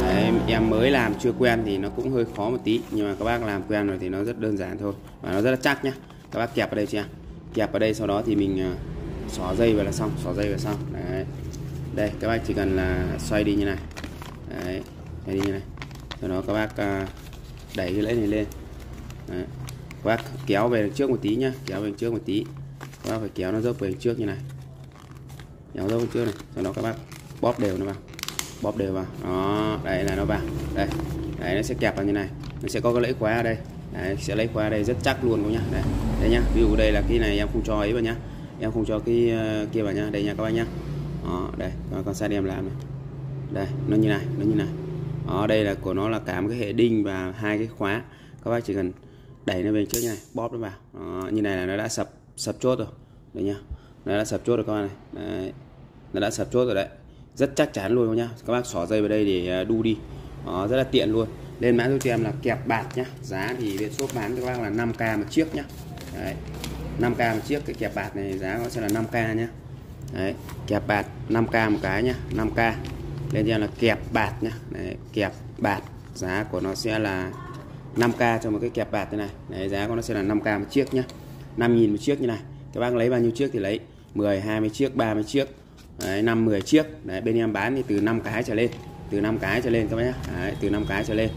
đấy, em mới làm chưa quen thì nó cũng hơi khó một tí. Nhưng mà các bác làm quen rồi thì nó rất đơn giản thôi. Và nó rất là chắc nhá. Các bác kẹp ở đây chưa? Kẹp ở đây sau đó thì mình ờ, xỏ dây vào là xong. Xỏ dây vào xong. Đấy. Đây các bác chỉ cần là xoay đi như này. Đấy xoay đi như này. Sau đó các bác ờ, đẩy cái lưỡi này lên. Đấy. các bác kéo về trước một tí nhá. Kéo về trước một tí. Các bác phải kéo nó dốc về trước như này. Kéo dốc trước này. Sau đó các bác bóp đều nó vào bóp đều vào. Đó đây là nó vào. Đây đấy nó sẽ kẹp vào như này. Nó sẽ có cái lưỡi khóa ở đây. Đấy, sẽ lấy khóa đây rất chắc luôn các nhá. Đây, đây nhá. Ví dụ đây là cái này em không cho ấy vào nhá. Em không cho cái uh, kia vào nhá. Đây nha các bác nhá. Đó đây con, con sai em làm này. Đây nó như này nó như này. Đó đây là của nó là cả một cái hệ đinh và hai cái khóa. Các bác chỉ cần đẩy nó về trước như này bóp nó vào. Đó, như này là nó đã sập sập chốt rồi. Đấy nhá. Nó đã sập chốt rồi các bạn này. Đấy. nó đã sập chốt rồi đấy rất chắc chắn luôn nhá. Các bác xỏ dây vào đây để à, đu đi. Đó, rất là tiện luôn. Lên mã cho em là kẹp bạc nhá. Giá thì bên shop bán cho các bác là 5k một chiếc nhá. Đấy 5k một chiếc cái kẹp bạc này giá nó sẽ là 5k nhá. Đấy kẹp bạc 5k một cái nhá 5k lên cho là kẹp bạc nhá. Đấy, kẹp bạc giá của nó sẽ là 5k cho một cái kẹp bạc thế này. Đấy, giá của nó sẽ là 5k một chiếc nhá. 5.000 một chiếc như này. Các bác lấy bao nhiêu chiếc thì lấy? 10 20 chiếc 30 chiếc. Đấy, 5 10 chiếc. Đấy, bên em bán thì từ 5 cái trở lên. Từ 5 cái trở lên các bác nhé Đấy, từ 5 cái trở lên.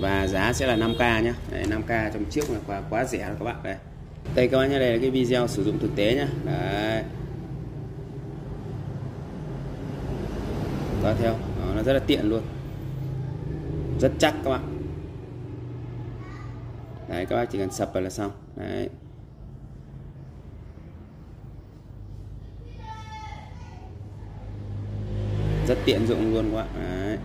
Và giá sẽ là 5k nhá. Đấy, 5k trong chiếc là quá, quá rẻ rồi các bạn. Đây. Đây các bác nhé đây là cái video sử dụng thực tế nhá. Đấy. có theo. Đó, nó rất là tiện luôn. Rất chắc các bạn. Đấy các bác chỉ cần sập vào là xong. Đấy. Rất tiện dụng luôn các bạn. Đấy.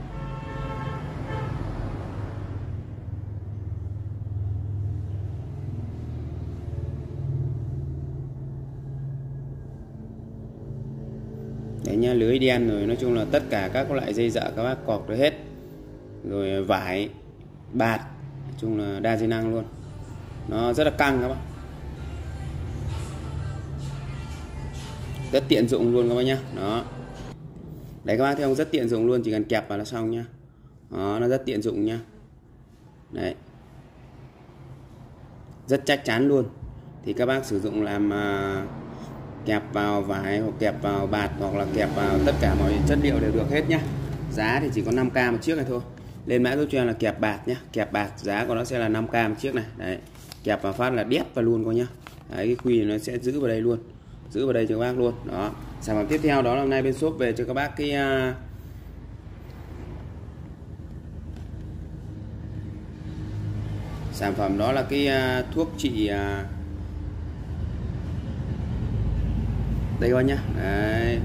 Đấy nha lưới đen rồi, nói chung là tất cả các loại dây dợ các bác cọc được hết. Rồi vải, bạt, nói chung là đa di năng luôn. Nó rất là căng các bạn rất tiện dụng luôn các bác nhá. Đó đấy các bác thấy không? Rất tiện dụng luôn chỉ cần kẹp vào là xong nhá. Đó, nó rất tiện dụng nhá. Đấy. Rất chắc chắn luôn. Thì các bác sử dụng làm uh, kẹp vào vải hoặc kẹp vào bạt hoặc là kẹp vào tất cả mọi chất liệu đều được hết nhá. Giá thì chỉ có 5k một chiếc này thôi. Lên mã giúp cho em là kẹp bạt nhá. Kẹp bạt giá của nó sẽ là 5k một chiếc này. Đấy. Kẹp vào phát là đét vào luôn coi nhá. Đấy cái quy nó sẽ giữ vào đây luôn giữ vào đây cho các bác luôn. Đó. Sản phẩm tiếp theo đó là hôm nay bên shop về cho các bác cái uh, sản phẩm đó là cái uh, thuốc trị uh... đây các bác nhá. Đấy.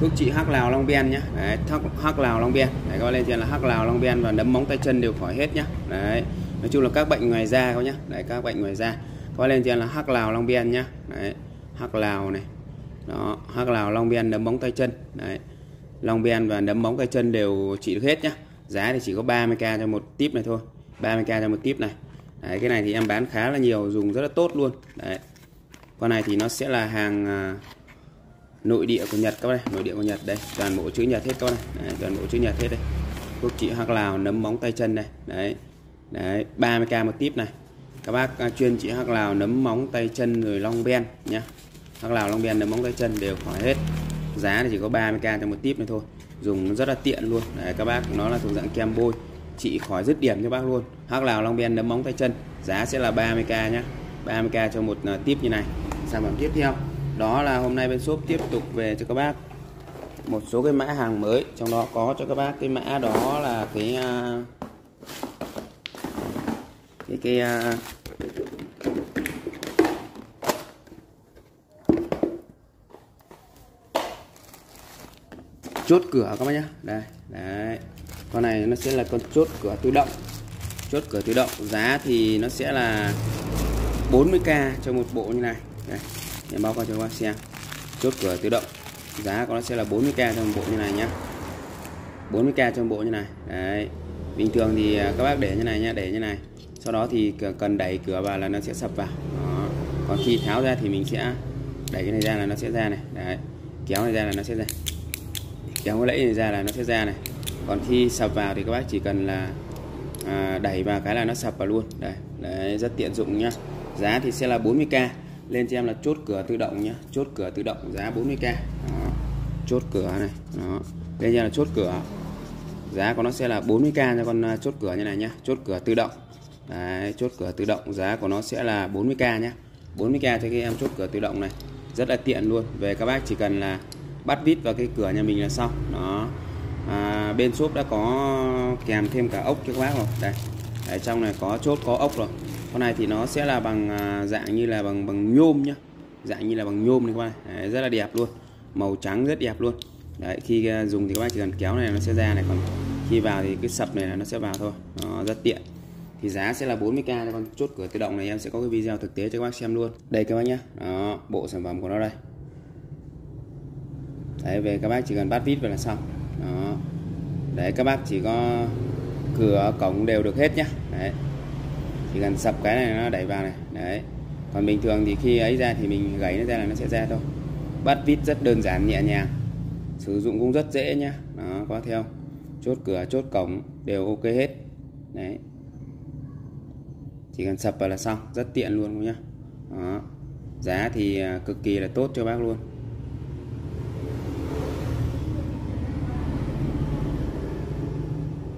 Thuốc trị hắc lào long ben nhá. Đấy, hắc, hắc lào long ben đấy các bác lên trên là hắc lào long ben và nấm móng tay chân đều khỏi hết nhá. Đấy nói chung là các bệnh ngoài da các nhá. Đấy các bệnh ngoài da. Có lên trên là hắc lào long biên nhá. Đấy hắc lào này. Đó hắc lào long biên nấm bóng tay chân. Đấy long biên và nấm bóng tay chân đều trị được hết nhá. Giá thì chỉ có 30k cho một tip này thôi. 30k cho một tip này. Đấy, cái này thì em bán khá là nhiều dùng rất là tốt luôn. Đấy. Con này thì nó sẽ là hàng à, nội địa của Nhật các bạn nội địa của Nhật đây. Toàn bộ chữ Nhật hết các bạn này. Toàn bộ chữ Nhật hết đây. Thuốc trị hắc lào nấm móng tay chân này. Đấy đấy 30k một tiếp này. Các bác à, chuyên trị hắc lào nấm móng tay chân rồi long ben nhá. Hắc lào long ben nấm móng tay chân đều khỏi hết. Giá thì chỉ có 30k cho một tiếp này thôi. Dùng rất là tiện luôn. Đấy, các bác, nó là thuộc dạng kem bôi. Trị khỏi dứt điểm cho bác luôn. Hắc lào long ben nấm móng tay chân, giá sẽ là 30k nhá. 30k cho một à, tiếp như này. Sản phẩm tiếp theo, đó là hôm nay bên shop tiếp tục về cho các bác. Một số cái mã hàng mới, trong đó có cho các bác cái mã đó là cái à, cái cái à, chốt cửa các bác nhé đây, đấy. Con này nó sẽ là con chốt cửa tự động. Chốt cửa tự động, giá thì nó sẽ là 40k cho một bộ như này. Đây, để báo qua cho các bác xem. Chốt cửa tự động, giá của nó sẽ là 40k cho một bộ như này nhá. 40k cho một bộ như này. Đấy. Bình thường thì à, các bác để như này nhá, để như này sau đó thì cần đẩy cửa vào là nó sẽ sập vào. Đó. còn khi tháo ra thì mình sẽ đẩy cái này ra là nó sẽ ra này. Đấy. Kéo này ra là nó sẽ ra. Kéo cái lẫy này ra là nó sẽ ra này. Còn khi sập vào thì các bác chỉ cần là à, đẩy vào cái là nó sập vào luôn. Đây đấy rất tiện dụng nhá. Giá thì sẽ là 40k lên cho em là chốt cửa tự động nhá. Chốt cửa tự động giá 40k đó. chốt cửa này. Đó. Lên cho là chốt cửa. Giá của nó sẽ là 40k cho con à, chốt cửa như này nhá. Chốt cửa tự động. Đấy, chốt cửa tự động giá của nó sẽ là 40k nhé. 40k cho cái em chốt cửa tự động này rất là tiện luôn. Về các bác chỉ cần là bắt vít vào cái cửa nhà mình là xong. Đó. À, bên shop đã có kèm thêm cả ốc cho các bác rồi. Đây. Ở trong này có chốt có ốc rồi. Con này thì nó sẽ là bằng à, dạng như là bằng bằng nhôm nhá. Dạng như là bằng nhôm này các bạn Đấy, rất là đẹp luôn. Màu trắng rất đẹp luôn. Đấy, khi à, dùng thì các bác chỉ cần kéo này nó sẽ ra này. Còn khi vào thì cái sập này là nó sẽ vào thôi. Nó rất tiện thì giá sẽ là 40k cho con. Chốt cửa tự động này em sẽ có cái video thực tế cho các bác xem luôn. Đây các bác nhé đó, bộ sản phẩm của nó đây. Đấy về các bác chỉ cần bắt vít vào là xong. Đó. Đấy các bác chỉ có cửa cổng đều được hết nhá. Đấy. Chỉ cần sập cái này nó đẩy vào này. Đấy. Còn bình thường thì khi ấy ra thì mình gãy nó ra là nó sẽ ra thôi. Bắt vít rất đơn giản nhẹ nhàng. Sử dụng cũng rất dễ nhá. Đó có theo. Chốt cửa chốt cổng đều ok hết. Đấy chỉ cần sập vào là xong rất tiện luôn nhá. Đó. Giá thì à, cực kỳ là tốt cho bác luôn.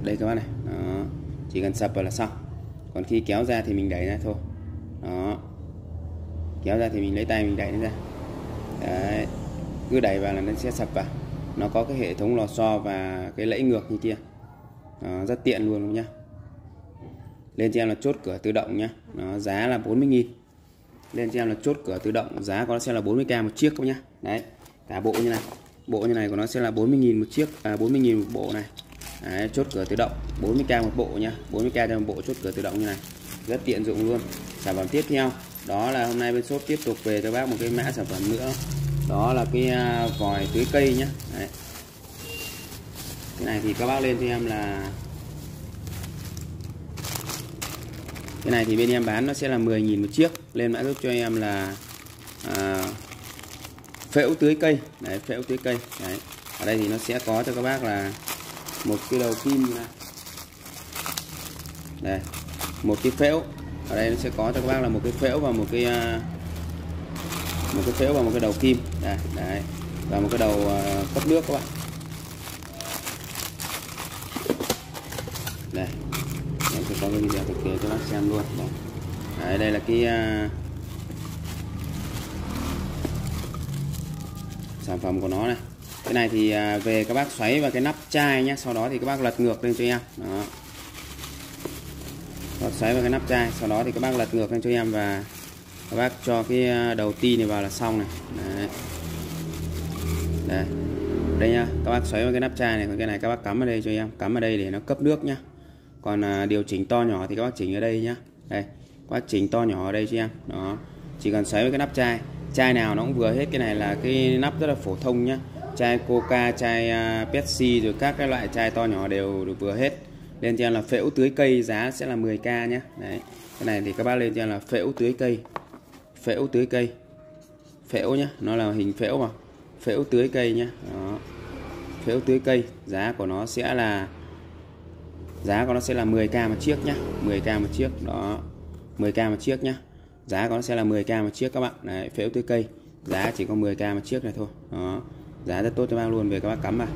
Đây các bác này. Đó. chỉ cần sập vào là xong. Còn khi kéo ra thì mình đẩy ra thôi. Đó. Kéo ra thì mình lấy tay mình đẩy nó ra. Đấy. Cứ đẩy vào là nó sẽ sập vào. Nó có cái hệ thống lò xo và cái lẫy ngược như kia. Đó, rất tiện luôn nhá lên cho em là chốt cửa tự động nhá. Nó giá là 40.000 lên cho em là chốt cửa tự động giá có sẽ là 40k một chiếc không nhá. Đấy cả bộ như này. Bộ như này của nó sẽ là 40.000 một chiếc à, 40.000 một bộ này. Đấy, chốt cửa tự động 40k một bộ nhá. 40k cho một bộ chốt cửa tự động như này. Rất tiện dụng luôn. Sản phẩm tiếp theo đó là hôm nay bên shop tiếp tục về cho bác một cái mã sản phẩm nữa. Đó là cái à, vòi tưới cây nhá. Đấy. cái này thì các bác lên cho em là cái này thì bên em bán nó sẽ là 10.000 một chiếc. Lên mã giúp cho em là à, phễu tưới cây. Đấy phễu tưới cây. Đấy ở đây thì nó sẽ có cho các bác là một cái đầu kim như này. Đây một cái phễu. Ở đây nó sẽ có cho các bác là một cái phễu và một cái à, một cái phễu và một cái đầu kim. Đây đấy. Và một cái đầu à, cấp nước các bạn. Đây đấy, sẽ có cái video thực tế cho bác xem luôn. Đây, đấy, đây là cái uh, sản phẩm của nó này. Cái này thì uh, về các bác xoáy vào cái nắp chai nhé sau đó thì các bác lật ngược lên cho em. Đó. Bác xoáy vào cái nắp chai. Sau đó thì các bác lật ngược lên cho em và các bác cho cái à, đầu ti này vào là xong này. Đấy. Đây. Đây nhá. Các bác xoáy vào cái nắp chai này. Còn cái này các bác cắm ở đây cho em. Cắm ở đây để nó cấp nước nhá còn à, điều chỉnh to nhỏ thì các bác chỉnh ở đây nhá. Đây các bác chỉnh to nhỏ ở đây cho em. Đó chỉ cần xoáy với cái nắp chai. Chai nào nó cũng vừa hết. Cái này là cái nắp rất là phổ thông nhá. Chai coca chai uh, pepsi rồi các cái loại chai to nhỏ đều được vừa hết. Lên cho em là phễu tưới cây giá sẽ là 10k nhé đấy cái này thì các bác lên cho em là phễu tưới cây. Phễu tưới cây. Phễu nhá nó là hình phễu mà. Phễu tưới cây nhá. Đó phễu tưới cây. Giá của nó sẽ là giá của nó sẽ là 10k một chiếc nhá. 10k một chiếc đó. 10k một chiếc nhá. Giá của nó sẽ là 10k một chiếc các bạn. Đấy phễu tưới cây. Giá chỉ có 10k một chiếc này thôi. Đó. Giá rất tốt cho bác luôn về các bác cắm vào.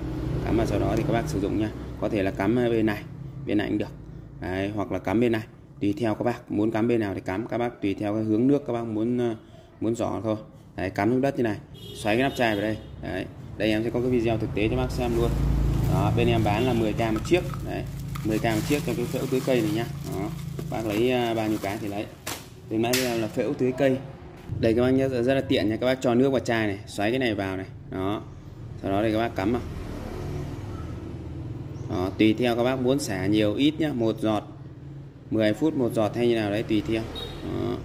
Cắm vào sau đó thì các bác sử dụng nha có thể là cắm bên này bên này cũng được. Đấy, hoặc là cắm bên này. Tùy theo các bác. Muốn cắm bên nào thì cắm. Các bác tùy theo cái hướng nước các bác muốn ờ, muốn giỏ thôi. Đấy, cắm xuống đất như này. Xoáy cái nắp chai vào đây. Đấy đây em sẽ có cái video thực tế cho bác xem luôn. Đó bên em bán là 10k một chiếc. Đấy. 10k một chiếc cho cái phễu tưới cây này nhá. Đó. Bác lấy à, bao nhiêu cái thì lấy. Bên mãi là phễu tưới cây. Đây các bác nhớ rất là tiện nha các bác cho nước vào chai này xoáy cái này vào này. Đó. Sau đó thì các bác cắm vào. Đó, tùy theo các bác muốn xả nhiều ít nhá. Một giọt 10 phút một giọt hay như nào đấy tùy theo. Đó.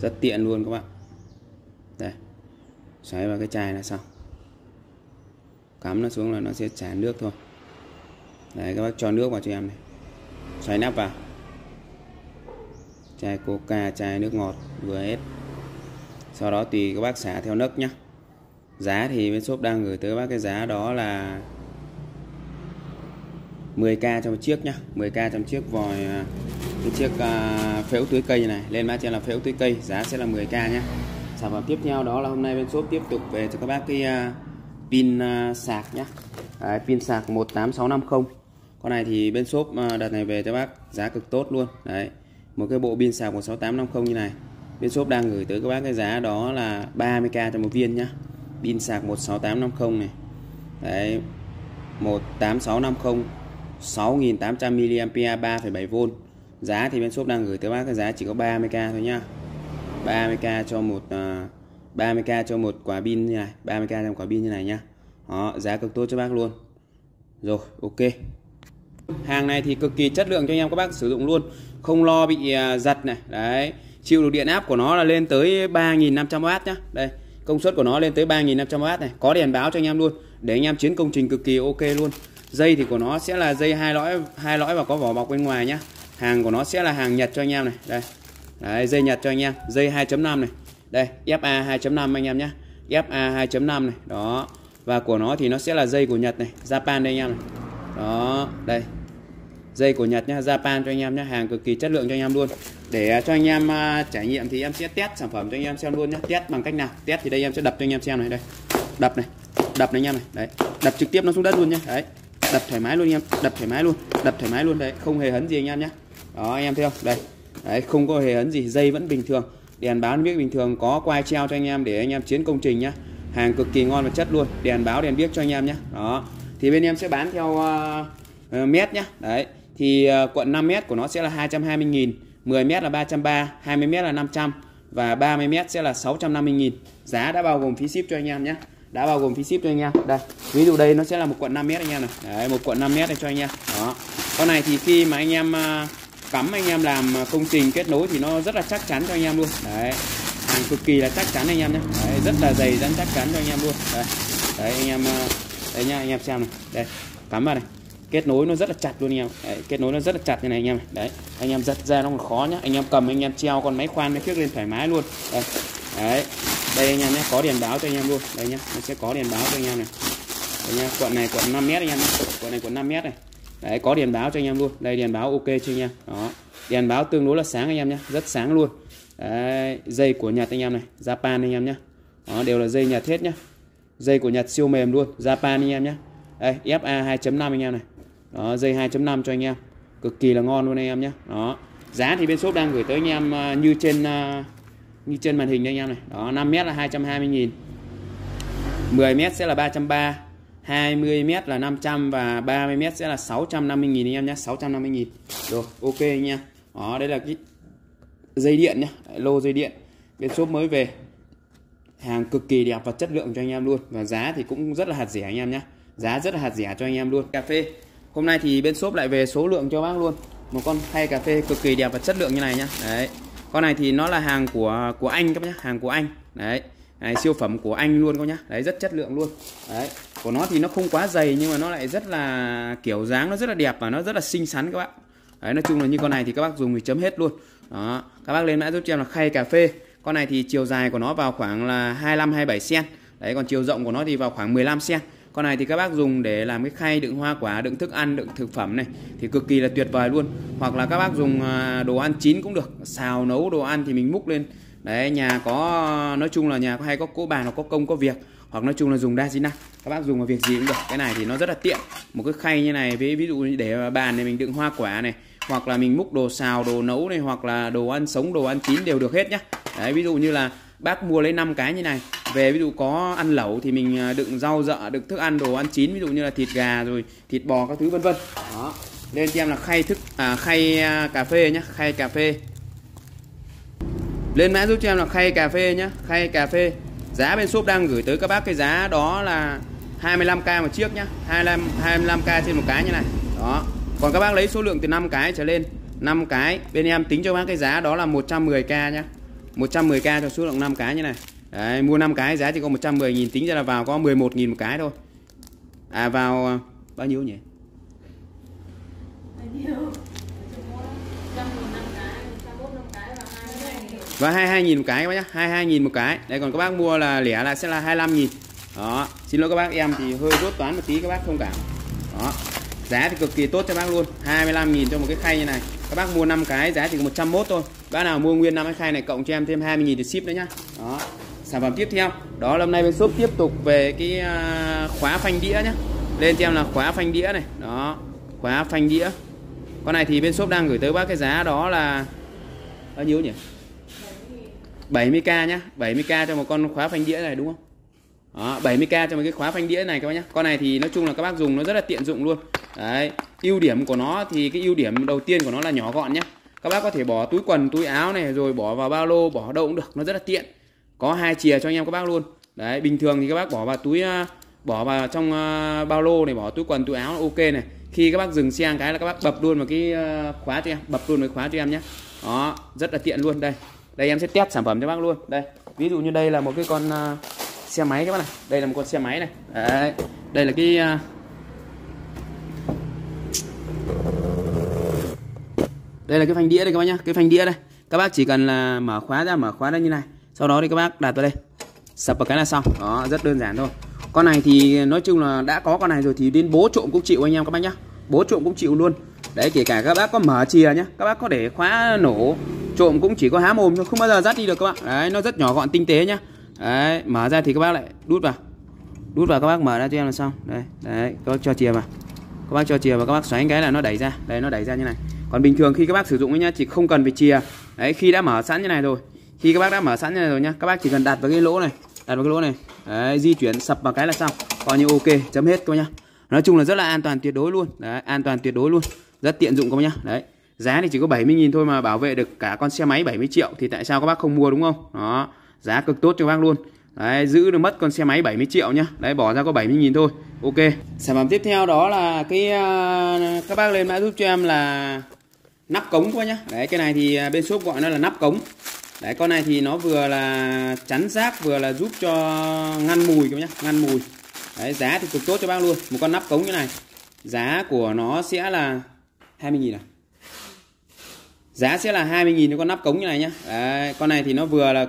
rất tiện luôn các bạn đây. Xoáy vào cái chai là xong cắm nó xuống là nó sẽ xả nước thôi. Đấy các bác cho nước vào cho em này. Xoáy nắp vào. Chai coca chai nước ngọt vừa hết. Sau đó tùy các bác xả theo nấc nhé giá thì bên shop đang gửi tới bác cái giá đó là 10k cho một chiếc nhá. 10k cho một chiếc vòi à, cái chiếc uh, phễu tưới cây này. Lên mã trên là phễu tưới cây giá sẽ là 10k nhá. Sản phẩm tiếp theo đó là hôm nay bên shop tiếp tục về cho các bác cái uh, pin à, sạc nhá. Đấy, pin sạc 18650 con này thì bên shop uh, đợt này về cho bác giá cực tốt luôn. Đấy một cái bộ pin sạc 16850 như này. Bên shop đang gửi tới các bác cái giá đó là 30k cho một viên nhá. Pin sạc 16850 này. Đấy 18650 6800 mAh 3,7V giá thì bên shop đang gửi tới bác cái giá chỉ có 30k thôi nhá. 30k cho một uh, 30k cho một quả pin như này 30k cho một quả pin như này nhá. Đó giá cực tốt cho bác luôn. Rồi ok. Hàng này thì cực kỳ chất lượng cho anh em các bác sử dụng luôn. Không lo bị à, giật này. Đấy chịu được điện áp của nó là lên tới 3.500W nhá. Đây công suất của nó lên tới 3.500W này. Có đèn báo cho anh em luôn. Để anh em chiến công trình cực kỳ ok luôn. Dây thì của nó sẽ là dây hai lõi hai lõi và có vỏ bọc bên ngoài nhá. Hàng của nó sẽ là hàng Nhật cho anh em này. Đây. Đấy, dây Nhật cho anh em. Dây 2.5 này đây FA 2.5 anh em nhé. FA 2.5 này đó. Và của nó thì nó sẽ là dây của Nhật này Japan đây anh em này. Đó đây. Dây của Nhật nhá Japan cho anh em nhá hàng cực kỳ chất lượng cho anh em luôn. Để à, cho anh em uh, trải nghiệm thì em sẽ test sản phẩm cho anh em xem luôn nhé test bằng cách nào? Test thì đây em sẽ đập cho anh em xem này đây. Đập này đập này anh em này đấy. Đập trực tiếp nó xuống đất luôn nhá đấy. Đập thoải mái luôn anh em đập thoải mái luôn đập thoải mái luôn đấy. Không hề hấn gì anh em nhá. Đó anh em thấy không? Đây đấy không có hề hấn gì dây vẫn bình thường đèn báo đèn biếc bình thường có quai treo cho anh em để anh em chiến công trình nhá. Hàng cực kỳ ngon và chất luôn. Đèn báo đèn biếc cho anh em nhé đó. Thì bên em sẽ bán theo uh, mét nhá. Đấy. Thì uh, quận 5 mét của nó sẽ là 220.000 10 mét là 330 20 mét là 500 và 30 mét sẽ là 650.000 giá đã bao gồm phí ship cho anh em nhé đã bao gồm phí ship cho anh em. Đây. Ví dụ đây nó sẽ là một quận 5 mét anh em này. Đấy một quận 5 mét này cho anh em. Đó. Con này thì khi mà anh em uh, cắm anh em làm công trình kết nối thì nó rất là chắc chắn cho anh em luôn đấy hàng cực kỳ là chắc chắn anh em nhé đấy, rất là dày dặn chắc chắn cho anh em luôn đấy, đấy anh em đấy nha anh em xem này đây cắm vào này kết nối nó rất là chặt luôn anh em đấy, kết nối nó rất là chặt như này anh em đấy anh em giật ra nó còn khó nhá anh em cầm anh em treo con máy khoan máy khiếc lên thoải mái luôn đây đấy đây anh em nhé có đèn báo cho anh em luôn đây nhá nó sẽ có đèn báo cho anh em này đây nhá quận này quận 5 mét anh em nhé quận này quận 5 mét này đấy có đèn báo cho anh em luôn. Đây đèn báo ok chưa anh em? Đó. Đèn báo tương đối là sáng anh em nhé rất sáng luôn. Đấy, dây của Nhật anh em này Japan anh em nhé. Đó đều là dây Nhật hết nhá dây của Nhật siêu mềm luôn Japan anh em nhé. Đây FA 2.5 anh em này. Đó dây 2.5 cho anh em. Cực kỳ là ngon luôn anh em nhé. Đó. Giá thì bên shop đang gửi tới anh em à, như trên à, như trên màn hình đây anh em này. Đó 5 mét là 220 000 10m sẽ là 330 20m là 500 và 30m sẽ là 650 000 anh em nhé 650 000 rồi ok nha đó đây là cái dây điện nhá lô dây điện. Bên shop mới về. Hàng cực kỳ đẹp và chất lượng cho anh em luôn. Và giá thì cũng rất là hạt rẻ anh em nhé. Giá rất là hạt rẻ cho anh em luôn. Cà phê. Hôm nay thì bên shop lại về số lượng cho bác luôn. Một con khay cà phê cực kỳ đẹp và chất lượng như này nhá. Đấy. Con này thì nó là hàng của của anh các bác nhá hàng của anh. Đấy. Đấy, siêu phẩm của anh luôn các nhá. Đấy rất chất lượng luôn. Đấy của nó thì nó không quá dày nhưng mà nó lại rất là, kiểu, dáng nó rất là đẹp và nó rất là xinh xắn các bạn. Đấy, nói chung là như con này thì các bác dùng thì chấm hết luôn. Đó, các bác lên mã giúp cho em là khay cà phê. Con này thì chiều dài của nó vào khoảng là 25 27 cm đấy, còn chiều rộng của nó thì vào khoảng 15 cm con này thì các bác dùng để làm cái khay đựng hoa quả, đựng thức ăn, đựng thực phẩm này thì cực kỳ là tuyệt vời luôn. Hoặc là các bác dùng à, đồ ăn chín cũng được, xào nấu đồ ăn thì mình múc lên. Đấy, nhà có, nói chung là nhà có hay có cỗ bà nó có công có việc hoặc nói chung là dùng đa di năng các bác dùng vào việc gì cũng được. Cái này thì nó rất là tiện. Một cái khay như này ví ví dụ để bàn này mình đựng hoa quả này hoặc là mình múc đồ xào đồ nấu này hoặc là đồ ăn sống đồ ăn chín đều được hết nhá. Đấy ví dụ như là bác mua lấy 5 cái như này. Về ví dụ có ăn lẩu thì mình à, đựng rau dợ đựng thức ăn đồ ăn chín ví dụ như là thịt gà rồi thịt bò các thứ vân vân. Đó. Lên cho em là khay thức à, khay à, cà phê nhá khay cà phê. Lên mã giúp cho em là khay cà phê nhá khay cà phê giá bên shop đang gửi tới các bác cái giá đó là 25k một chiếc nhá. 25 25k trên một cái như này. Đó. Còn các bác lấy số lượng từ 5 cái trở lên 5 cái. Bên em tính cho bác cái giá đó là 110k nhá. 110k cho số lượng 5 cái như này. Đấy, mua 5 cái giá chỉ có 110.000 tính ra là vào có 11.000 một cái thôi. À vào à, bao nhiêu nhỉ? Và 22 nghìn một cái các bác nhá. 22 nghìn một cái. Đây, còn các bác mua là lẻ là sẽ là 25 nghìn. Đó. Xin lỗi các bác, em thì hơi rốt toán một tí, các bác thông cảm. Đó. Giá thì cực kỳ tốt cho bác luôn. 25 nghìn cho một cái khay như này. Các bác mua 5 cái, giá chỉ có 101 thôi. Bác nào mua nguyên 5 cái khay này cộng cho em thêm 20 nghìn thì ship nữa nhá. Đó. Sản phẩm tiếp theo. Đó, là hôm nay bên shop tiếp tục về cái à, khóa phanh đĩa nhá. Lên cho em là khóa phanh đĩa này. Đó. Khóa phanh đĩa. Con này thì bên shop đang gửi tới bác cái giá đó là bao nhiêu nhỉ? 70k nhá. 70k cho một con khóa phanh đĩa này đúng không? Đó, 70k cho một cái khóa phanh đĩa này các bác nhá. Con này thì nói chung là các bác dùng nó rất là tiện dụng luôn. Đấy ưu điểm của nó thì cái ưu điểm đầu tiên của nó là nhỏ gọn nhá. Các bác có thể bỏ túi quần túi áo này rồi bỏ vào ba lô bỏ đâu cũng được nó rất là tiện. Có hai chìa cho anh em các bác luôn. Đấy bình thường thì các bác bỏ vào túi à, bỏ vào trong à, bao lô này bỏ túi quần túi áo ok này. Khi các bác dừng xe cái là các bác bập luôn vào cái à, khóa cho em bập luôn với khóa cho em nhé đó rất là tiện luôn đây đây em sẽ test sản phẩm cho bác luôn. Đây ví dụ như đây là một cái con uh, xe máy các bác này. Đây là một con xe máy này. Đấy đây là cái uh, đây là cái phanh đĩa đây các bác nhá. Cái phanh đĩa đây. Các bác chỉ cần là mở khóa ra mở khóa ra như này. Sau đó thì các bác đặt vào đây. Sập vào cái là xong. Đó rất đơn giản thôi. Con này thì nói chung là đã có con này rồi thì đến bố trộm cũng chịu anh em các bác nhá. Bố trộm cũng chịu luôn. Đấy kể cả các bác có mở chìa nhá. Các bác có để khóa nổ trộm cũng chỉ có há mồm thôi không bao giờ dắt đi được các bạn. Đấy nó rất nhỏ gọn tinh tế nhá. Đấy mở ra thì các bác lại đút vào. Đút vào các bác mở ra cho em là xong. Đây đấy các bác cho chìa vào. Các bác cho chìa vào các bác xoáy cái là nó đẩy ra. Đây nó đẩy ra như này. Còn bình thường khi các bác sử dụng ấy nhá chỉ không cần phải chìa. Đấy khi đã mở sẵn như này rồi khi các bác đã mở sẵn như này rồi nhá các bác chỉ cần đặt vào cái lỗ này đặt vào cái lỗ này. Đấy, di chuyển sập vào cái là xong. Coi như ok chấm hết các bác nhá. Nói chung là rất là an toàn tuyệt đối luôn. Đấy, an toàn tuyệt đối luôn. Rất tiện dụng các bác nhá. Đấy giá thì chỉ có 70.000 thôi mà bảo vệ được cả con xe máy 70 triệu thì tại sao các bác không mua đúng không? Đó giá cực tốt cho bác luôn. Đấy, giữ được mất con xe máy 70 triệu nhá. Đấy bỏ ra có 70.000 thôi. Ok. Sản phẩm tiếp theo đó là cái uh, Các bác lên mã giúp cho em là Nắp cống quá nhá. Đấy cái này thì à, bên shop gọi nó là nắp cống. Đấy con này thì nó vừa là chắn rác Vừa là giúp cho ngăn mùi các nhá Ngăn mùi. Đấy giá thì cực tốt cho bác luôn. Một con nắp cống như này. Giá của nó sẽ là 20.000 à? Giá sẽ là 20.000 cho con nắp cống như này nhá. Đấy, Con này thì nó vừa là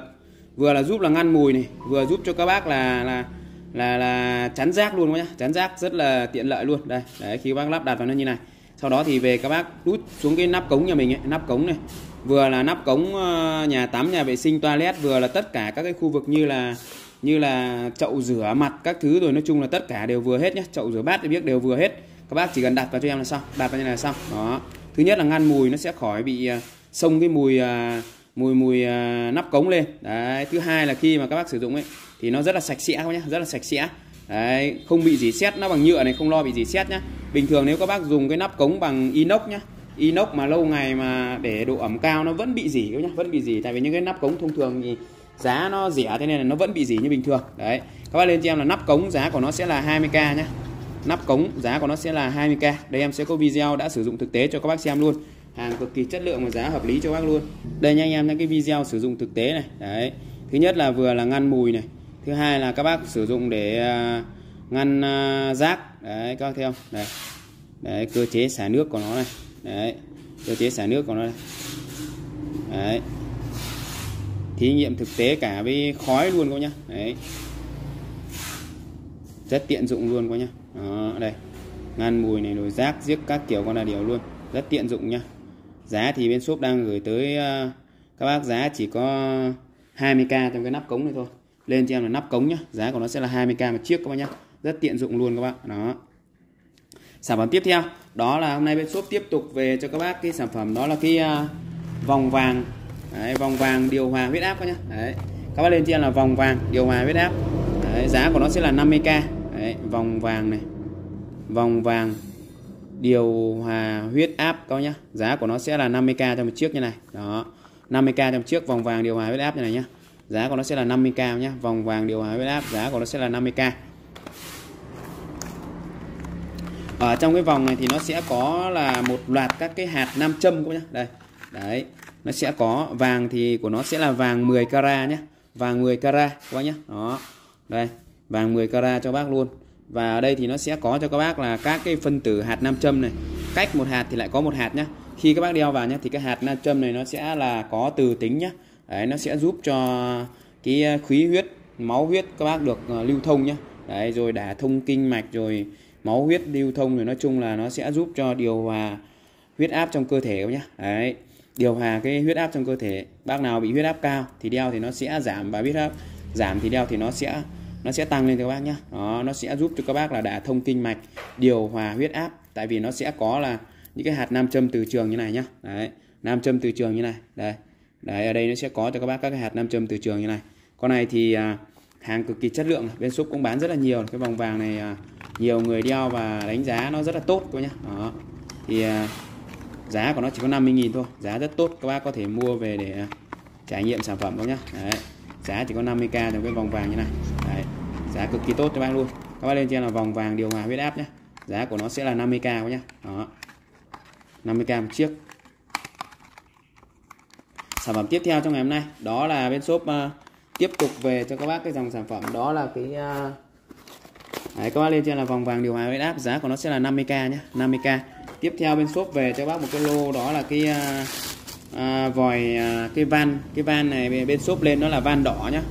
vừa là giúp là ngăn mùi này vừa giúp cho các bác là là là là chắn rác luôn nhá. Chắn rác rất là tiện lợi luôn. Đây đấy khi các bác lắp đặt vào nó như này. Sau đó thì về các bác đút xuống cái nắp cống nhà mình ấy, nắp cống này. Vừa là nắp cống ờ, nhà tắm nhà vệ sinh toilet vừa là tất cả các cái khu vực như là như là chậu rửa mặt các thứ rồi nói chung là tất cả đều vừa hết nhé chậu rửa bát thì biết đều vừa hết. Các bác chỉ cần đặt vào cho em là xong đặt vào như này là xong. Đó thứ nhất là ngăn mùi nó sẽ khỏi bị à, xông cái mùi à, mùi mùi à, nắp cống lên. Đấy, thứ hai là khi mà các bác sử dụng ấy, thì nó rất là sạch sẽ các nhá, rất là sạch sẽ. Đấy, không bị gì xét nó bằng nhựa này, không lo bị gì xét nhá. Bình thường nếu các bác dùng cái nắp cống bằng inox nhá, inox mà lâu ngày mà để độ ẩm cao nó vẫn bị dỉ nhá, vẫn bị dỉ tại vì những cái nắp cống thông thường thì giá nó rẻ, thế nên là nó vẫn bị dỉ như bình thường. Đấy, các bác lên cho em là nắp cống giá của nó sẽ là 20k nhá nắp cống giá của nó sẽ là 20k đây em sẽ có video đã sử dụng thực tế cho các bác xem luôn. Hàng cực kỳ chất lượng và giá hợp lý cho bác luôn. Đây nha anh em những cái video sử dụng thực tế này. Đấy. Thứ nhất là vừa là ngăn mùi này. Thứ hai là các bác sử dụng để à, ngăn à, rác. Đấy, các bác thấy không? Đây. Đấy, cơ chế xả nước của nó này. Đấy. Cơ chế xả nước của nó này. Đấy. Thí nghiệm thực tế cả với khói luôn các nhá. Đấy. Rất tiện dụng luôn các nhá đó, đây. Ngăn mùi này rồi rác giết các kiểu con là điều luôn. Rất tiện dụng nhá. Giá thì bên shop đang gửi tới uh, các bác giá chỉ có 20k trong cái nắp cống này thôi. Lên cho em là nắp cống nhá. Giá của nó sẽ là 20k một chiếc các bác nhá. Rất tiện dụng luôn các bạn. đó. Sản phẩm tiếp theo đó là hôm nay bên shop tiếp tục về cho các bác cái sản phẩm đó là cái uh, vòng vàng. Đấy, vòng vàng điều hòa huyết áp các nhá. Đấy. Các bác lên trên là vòng vàng điều hòa huyết áp. Đấy, giá của nó sẽ là 50k đấy, vòng vàng này. Vòng vàng điều hòa huyết áp các nhá. Giá của nó sẽ là 50k cho một chiếc như này. Đó 50k cho một chiếc vòng vàng điều hòa huyết áp như này nhá. Giá của nó sẽ là 50k nhá. Vòng vàng điều hòa huyết áp giá của nó sẽ là 50k ở trong cái vòng này thì nó sẽ có là một loạt các cái hạt nam châm các nhá. Đây đấy nó sẽ có. Vàng thì của nó sẽ là vàng 10 carat nhé vàng 10 carat các bác nhé đó đây vàng 10 carat cho bác luôn. Và ở đây thì nó sẽ có cho các bác là các cái phân tử hạt nam châm này. Cách một hạt thì lại có một hạt nhá. Khi các bác đeo vào nhá, thì cái hạt nam châm này nó sẽ là có từ tính nhá. Đấy, nó sẽ giúp cho cái ờ, khí huyết, máu huyết các bác được ờ, lưu thông nhá. Đấy, rồi đả thông kinh mạch, rồi máu huyết lưu thông, rồi nói chung là nó sẽ giúp cho điều hòa huyết áp trong cơ thể nhá. Đấy, điều hòa cái huyết áp trong cơ thể. Bác nào bị huyết áp cao thì đeo thì nó sẽ giảm, và huyết áp giảm thì đeo thì nó sẽ nó sẽ tăng lên các bác nhé đó, nó sẽ giúp cho các bác là đả thông kinh mạch điều hòa huyết áp. Tại vì nó sẽ có là những cái hạt nam châm từ trường như này nhá. Đấy nam châm từ trường như này. Đây đấy ở đây nó sẽ có cho các bác các cái hạt nam châm từ trường như này. Con này thì à, hàng cực kỳ chất lượng. Bên shop cũng bán rất là nhiều. Cái vòng vàng này à, nhiều người đeo và đánh giá nó rất là tốt các nhá. Đó thì à, giá của nó chỉ có 50.000 thôi. Giá rất tốt. Các bác có thể mua về để à, trải nghiệm sản phẩm các nhá. Đấy giá chỉ có 50k trong cái vòng vàng như này giá cực kỳ tốt cho bác luôn. Các bác lên trên là vòng vàng điều hòa huyết áp nhé giá của nó sẽ là 50k các nhé. đó. 50k một chiếc. Sản phẩm tiếp theo trong ngày hôm nay đó là bên shop uh, tiếp tục về cho các bác cái dòng sản phẩm. Đó là cái uh, Đấy, các bác lên trên là vòng vàng điều hòa huyết áp. Giá của nó sẽ là 50k nhé 50k tiếp theo bên shop về cho bác một cái lô đó là cái uh, uh, vòi uh, cái van. Cái van này bên shop lên nó là van đỏ nhá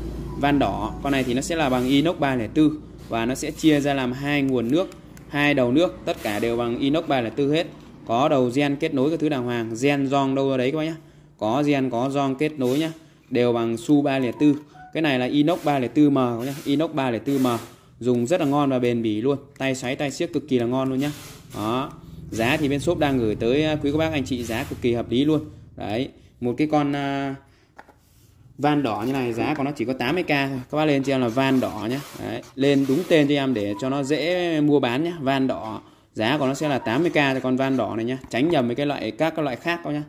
van đỏ. Con này thì nó sẽ là bằng inox 304 và nó sẽ chia ra làm hai nguồn nước hai đầu nước tất cả đều bằng inox 304 hết. Có đầu gen kết nối cái thứ đàng hoàng. Gen giòn đâu ra đấy các bác nhá. Có gen có giòn kết nối nhá. Đều bằng su 304 cái này là inox 304M nhá. Inox 304M dùng rất là ngon và bền bỉ luôn. Tay xoáy tay siếc cực kỳ là ngon luôn nhá. Đó. Giá thì bên shop đang gửi tới à, quý các bác anh chị. Giá cực kỳ hợp lý luôn. Đấy. Một cái con uh, van đỏ như này giá của nó chỉ có 80k thôi. Các bác lên cho em là van đỏ nhé đấy, lên đúng tên cho em để cho nó dễ mua bán nhé van đỏ giá của nó sẽ là 80k cho con van đỏ này nhé tránh nhầm với cái loại các cái loại khác đâu nhá.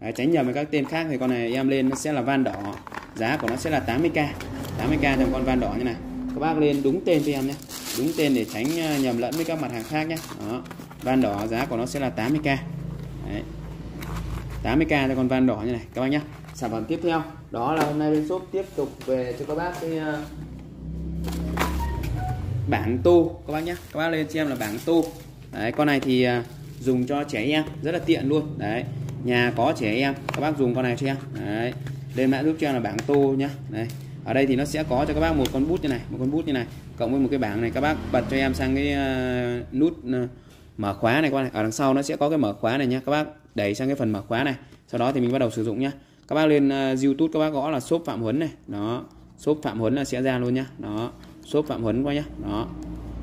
Đấy, tránh nhầm với các tên khác thì con này em lên nó sẽ là van đỏ. Giá của nó sẽ là 80k 80k cho con van đỏ như này. Các bác lên đúng tên cho em nhé đúng tên để tránh ờ, nhầm lẫn với các mặt hàng khác nhé đó van đỏ giá của nó sẽ là 80k Đấy. 80k cho con van đỏ như này các bác nhé sản phẩm tiếp theo đó là hôm nay bên shop tiếp tục về cho các bác cái ờ, bảng tu. Các bác nhé các bác lên cho em là bảng tu. Đấy con này thì ờ, dùng cho trẻ em rất là tiện luôn. Đấy nhà có trẻ em các bác dùng con này cho em. Đấy lên mã giúp cho em là bảng tô nhá. Đây ở đây thì nó sẽ có cho các bác một con bút như này một con bút như này cộng với một cái bảng này các bác bật cho em sang cái uh, nút uh, mở khóa này qua này. Ở đằng sau nó sẽ có cái mở khóa này nhé các bác đẩy sang cái phần mở khóa này. Sau đó thì mình bắt đầu sử dụng nhé các bác lên uh, youtube các bác gõ là shop phạm huấn này. Đó shop phạm huấn là sẽ ra luôn nhá. Đó shop phạm huấn quá nhá. Đó.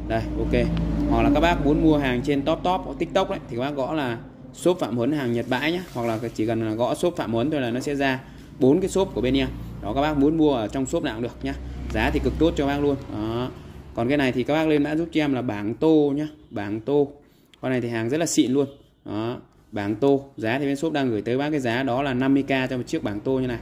Đây ok. Hoặc là các bác muốn mua hàng trên top top hoặc tiktok đấy thì các bác gõ là shop phạm huấn hàng nhật bãi nhá. Hoặc là chỉ cần là gõ shop phạm huấn thôi là nó sẽ ra bốn cái shop của bên em. Đó các bác muốn mua ở trong shop nào cũng được nhá. Giá thì cực tốt cho bác luôn. Đó. Còn cái này thì các bác lên mã giúp cho em là bảng tô nhá. Bảng tô. Con này thì hàng rất là xịn luôn. Đó bảng tô. Giá thì bên shop đang gửi tới bác cái giá đó là 50k cho một chiếc bảng tô như này.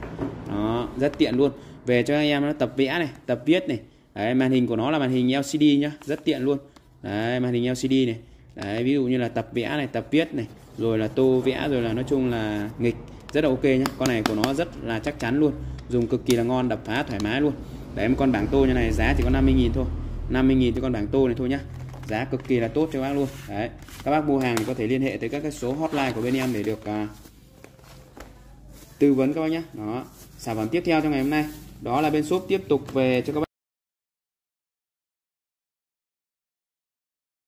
Đó rất tiện luôn. Về cho anh em nó tập vẽ này tập viết này. Đấy, màn hình của nó là màn hình LCD nhá rất tiện luôn. Đấy, màn hình LCD này. Đấy, ví dụ như là tập vẽ này tập viết này rồi là tô vẽ rồi là nói chung là nghịch rất là ok nhá. Con này của nó rất là chắc chắn luôn. Dùng cực kỳ là ngon đập phá thoải mái luôn. Đấy một con bảng tô như này giá chỉ có 50.000 thôi. 50.000 cho con bảng tô này thôi nhá giá cực kỳ là tốt cho bác luôn. Đấy các bác mua hàng thì có thể liên hệ tới các cái số hotline của bên em để được à, tư vấn các bác nhé. Đó sản phẩm tiếp theo trong ngày hôm nay đó là bên shop tiếp tục về cho các bác.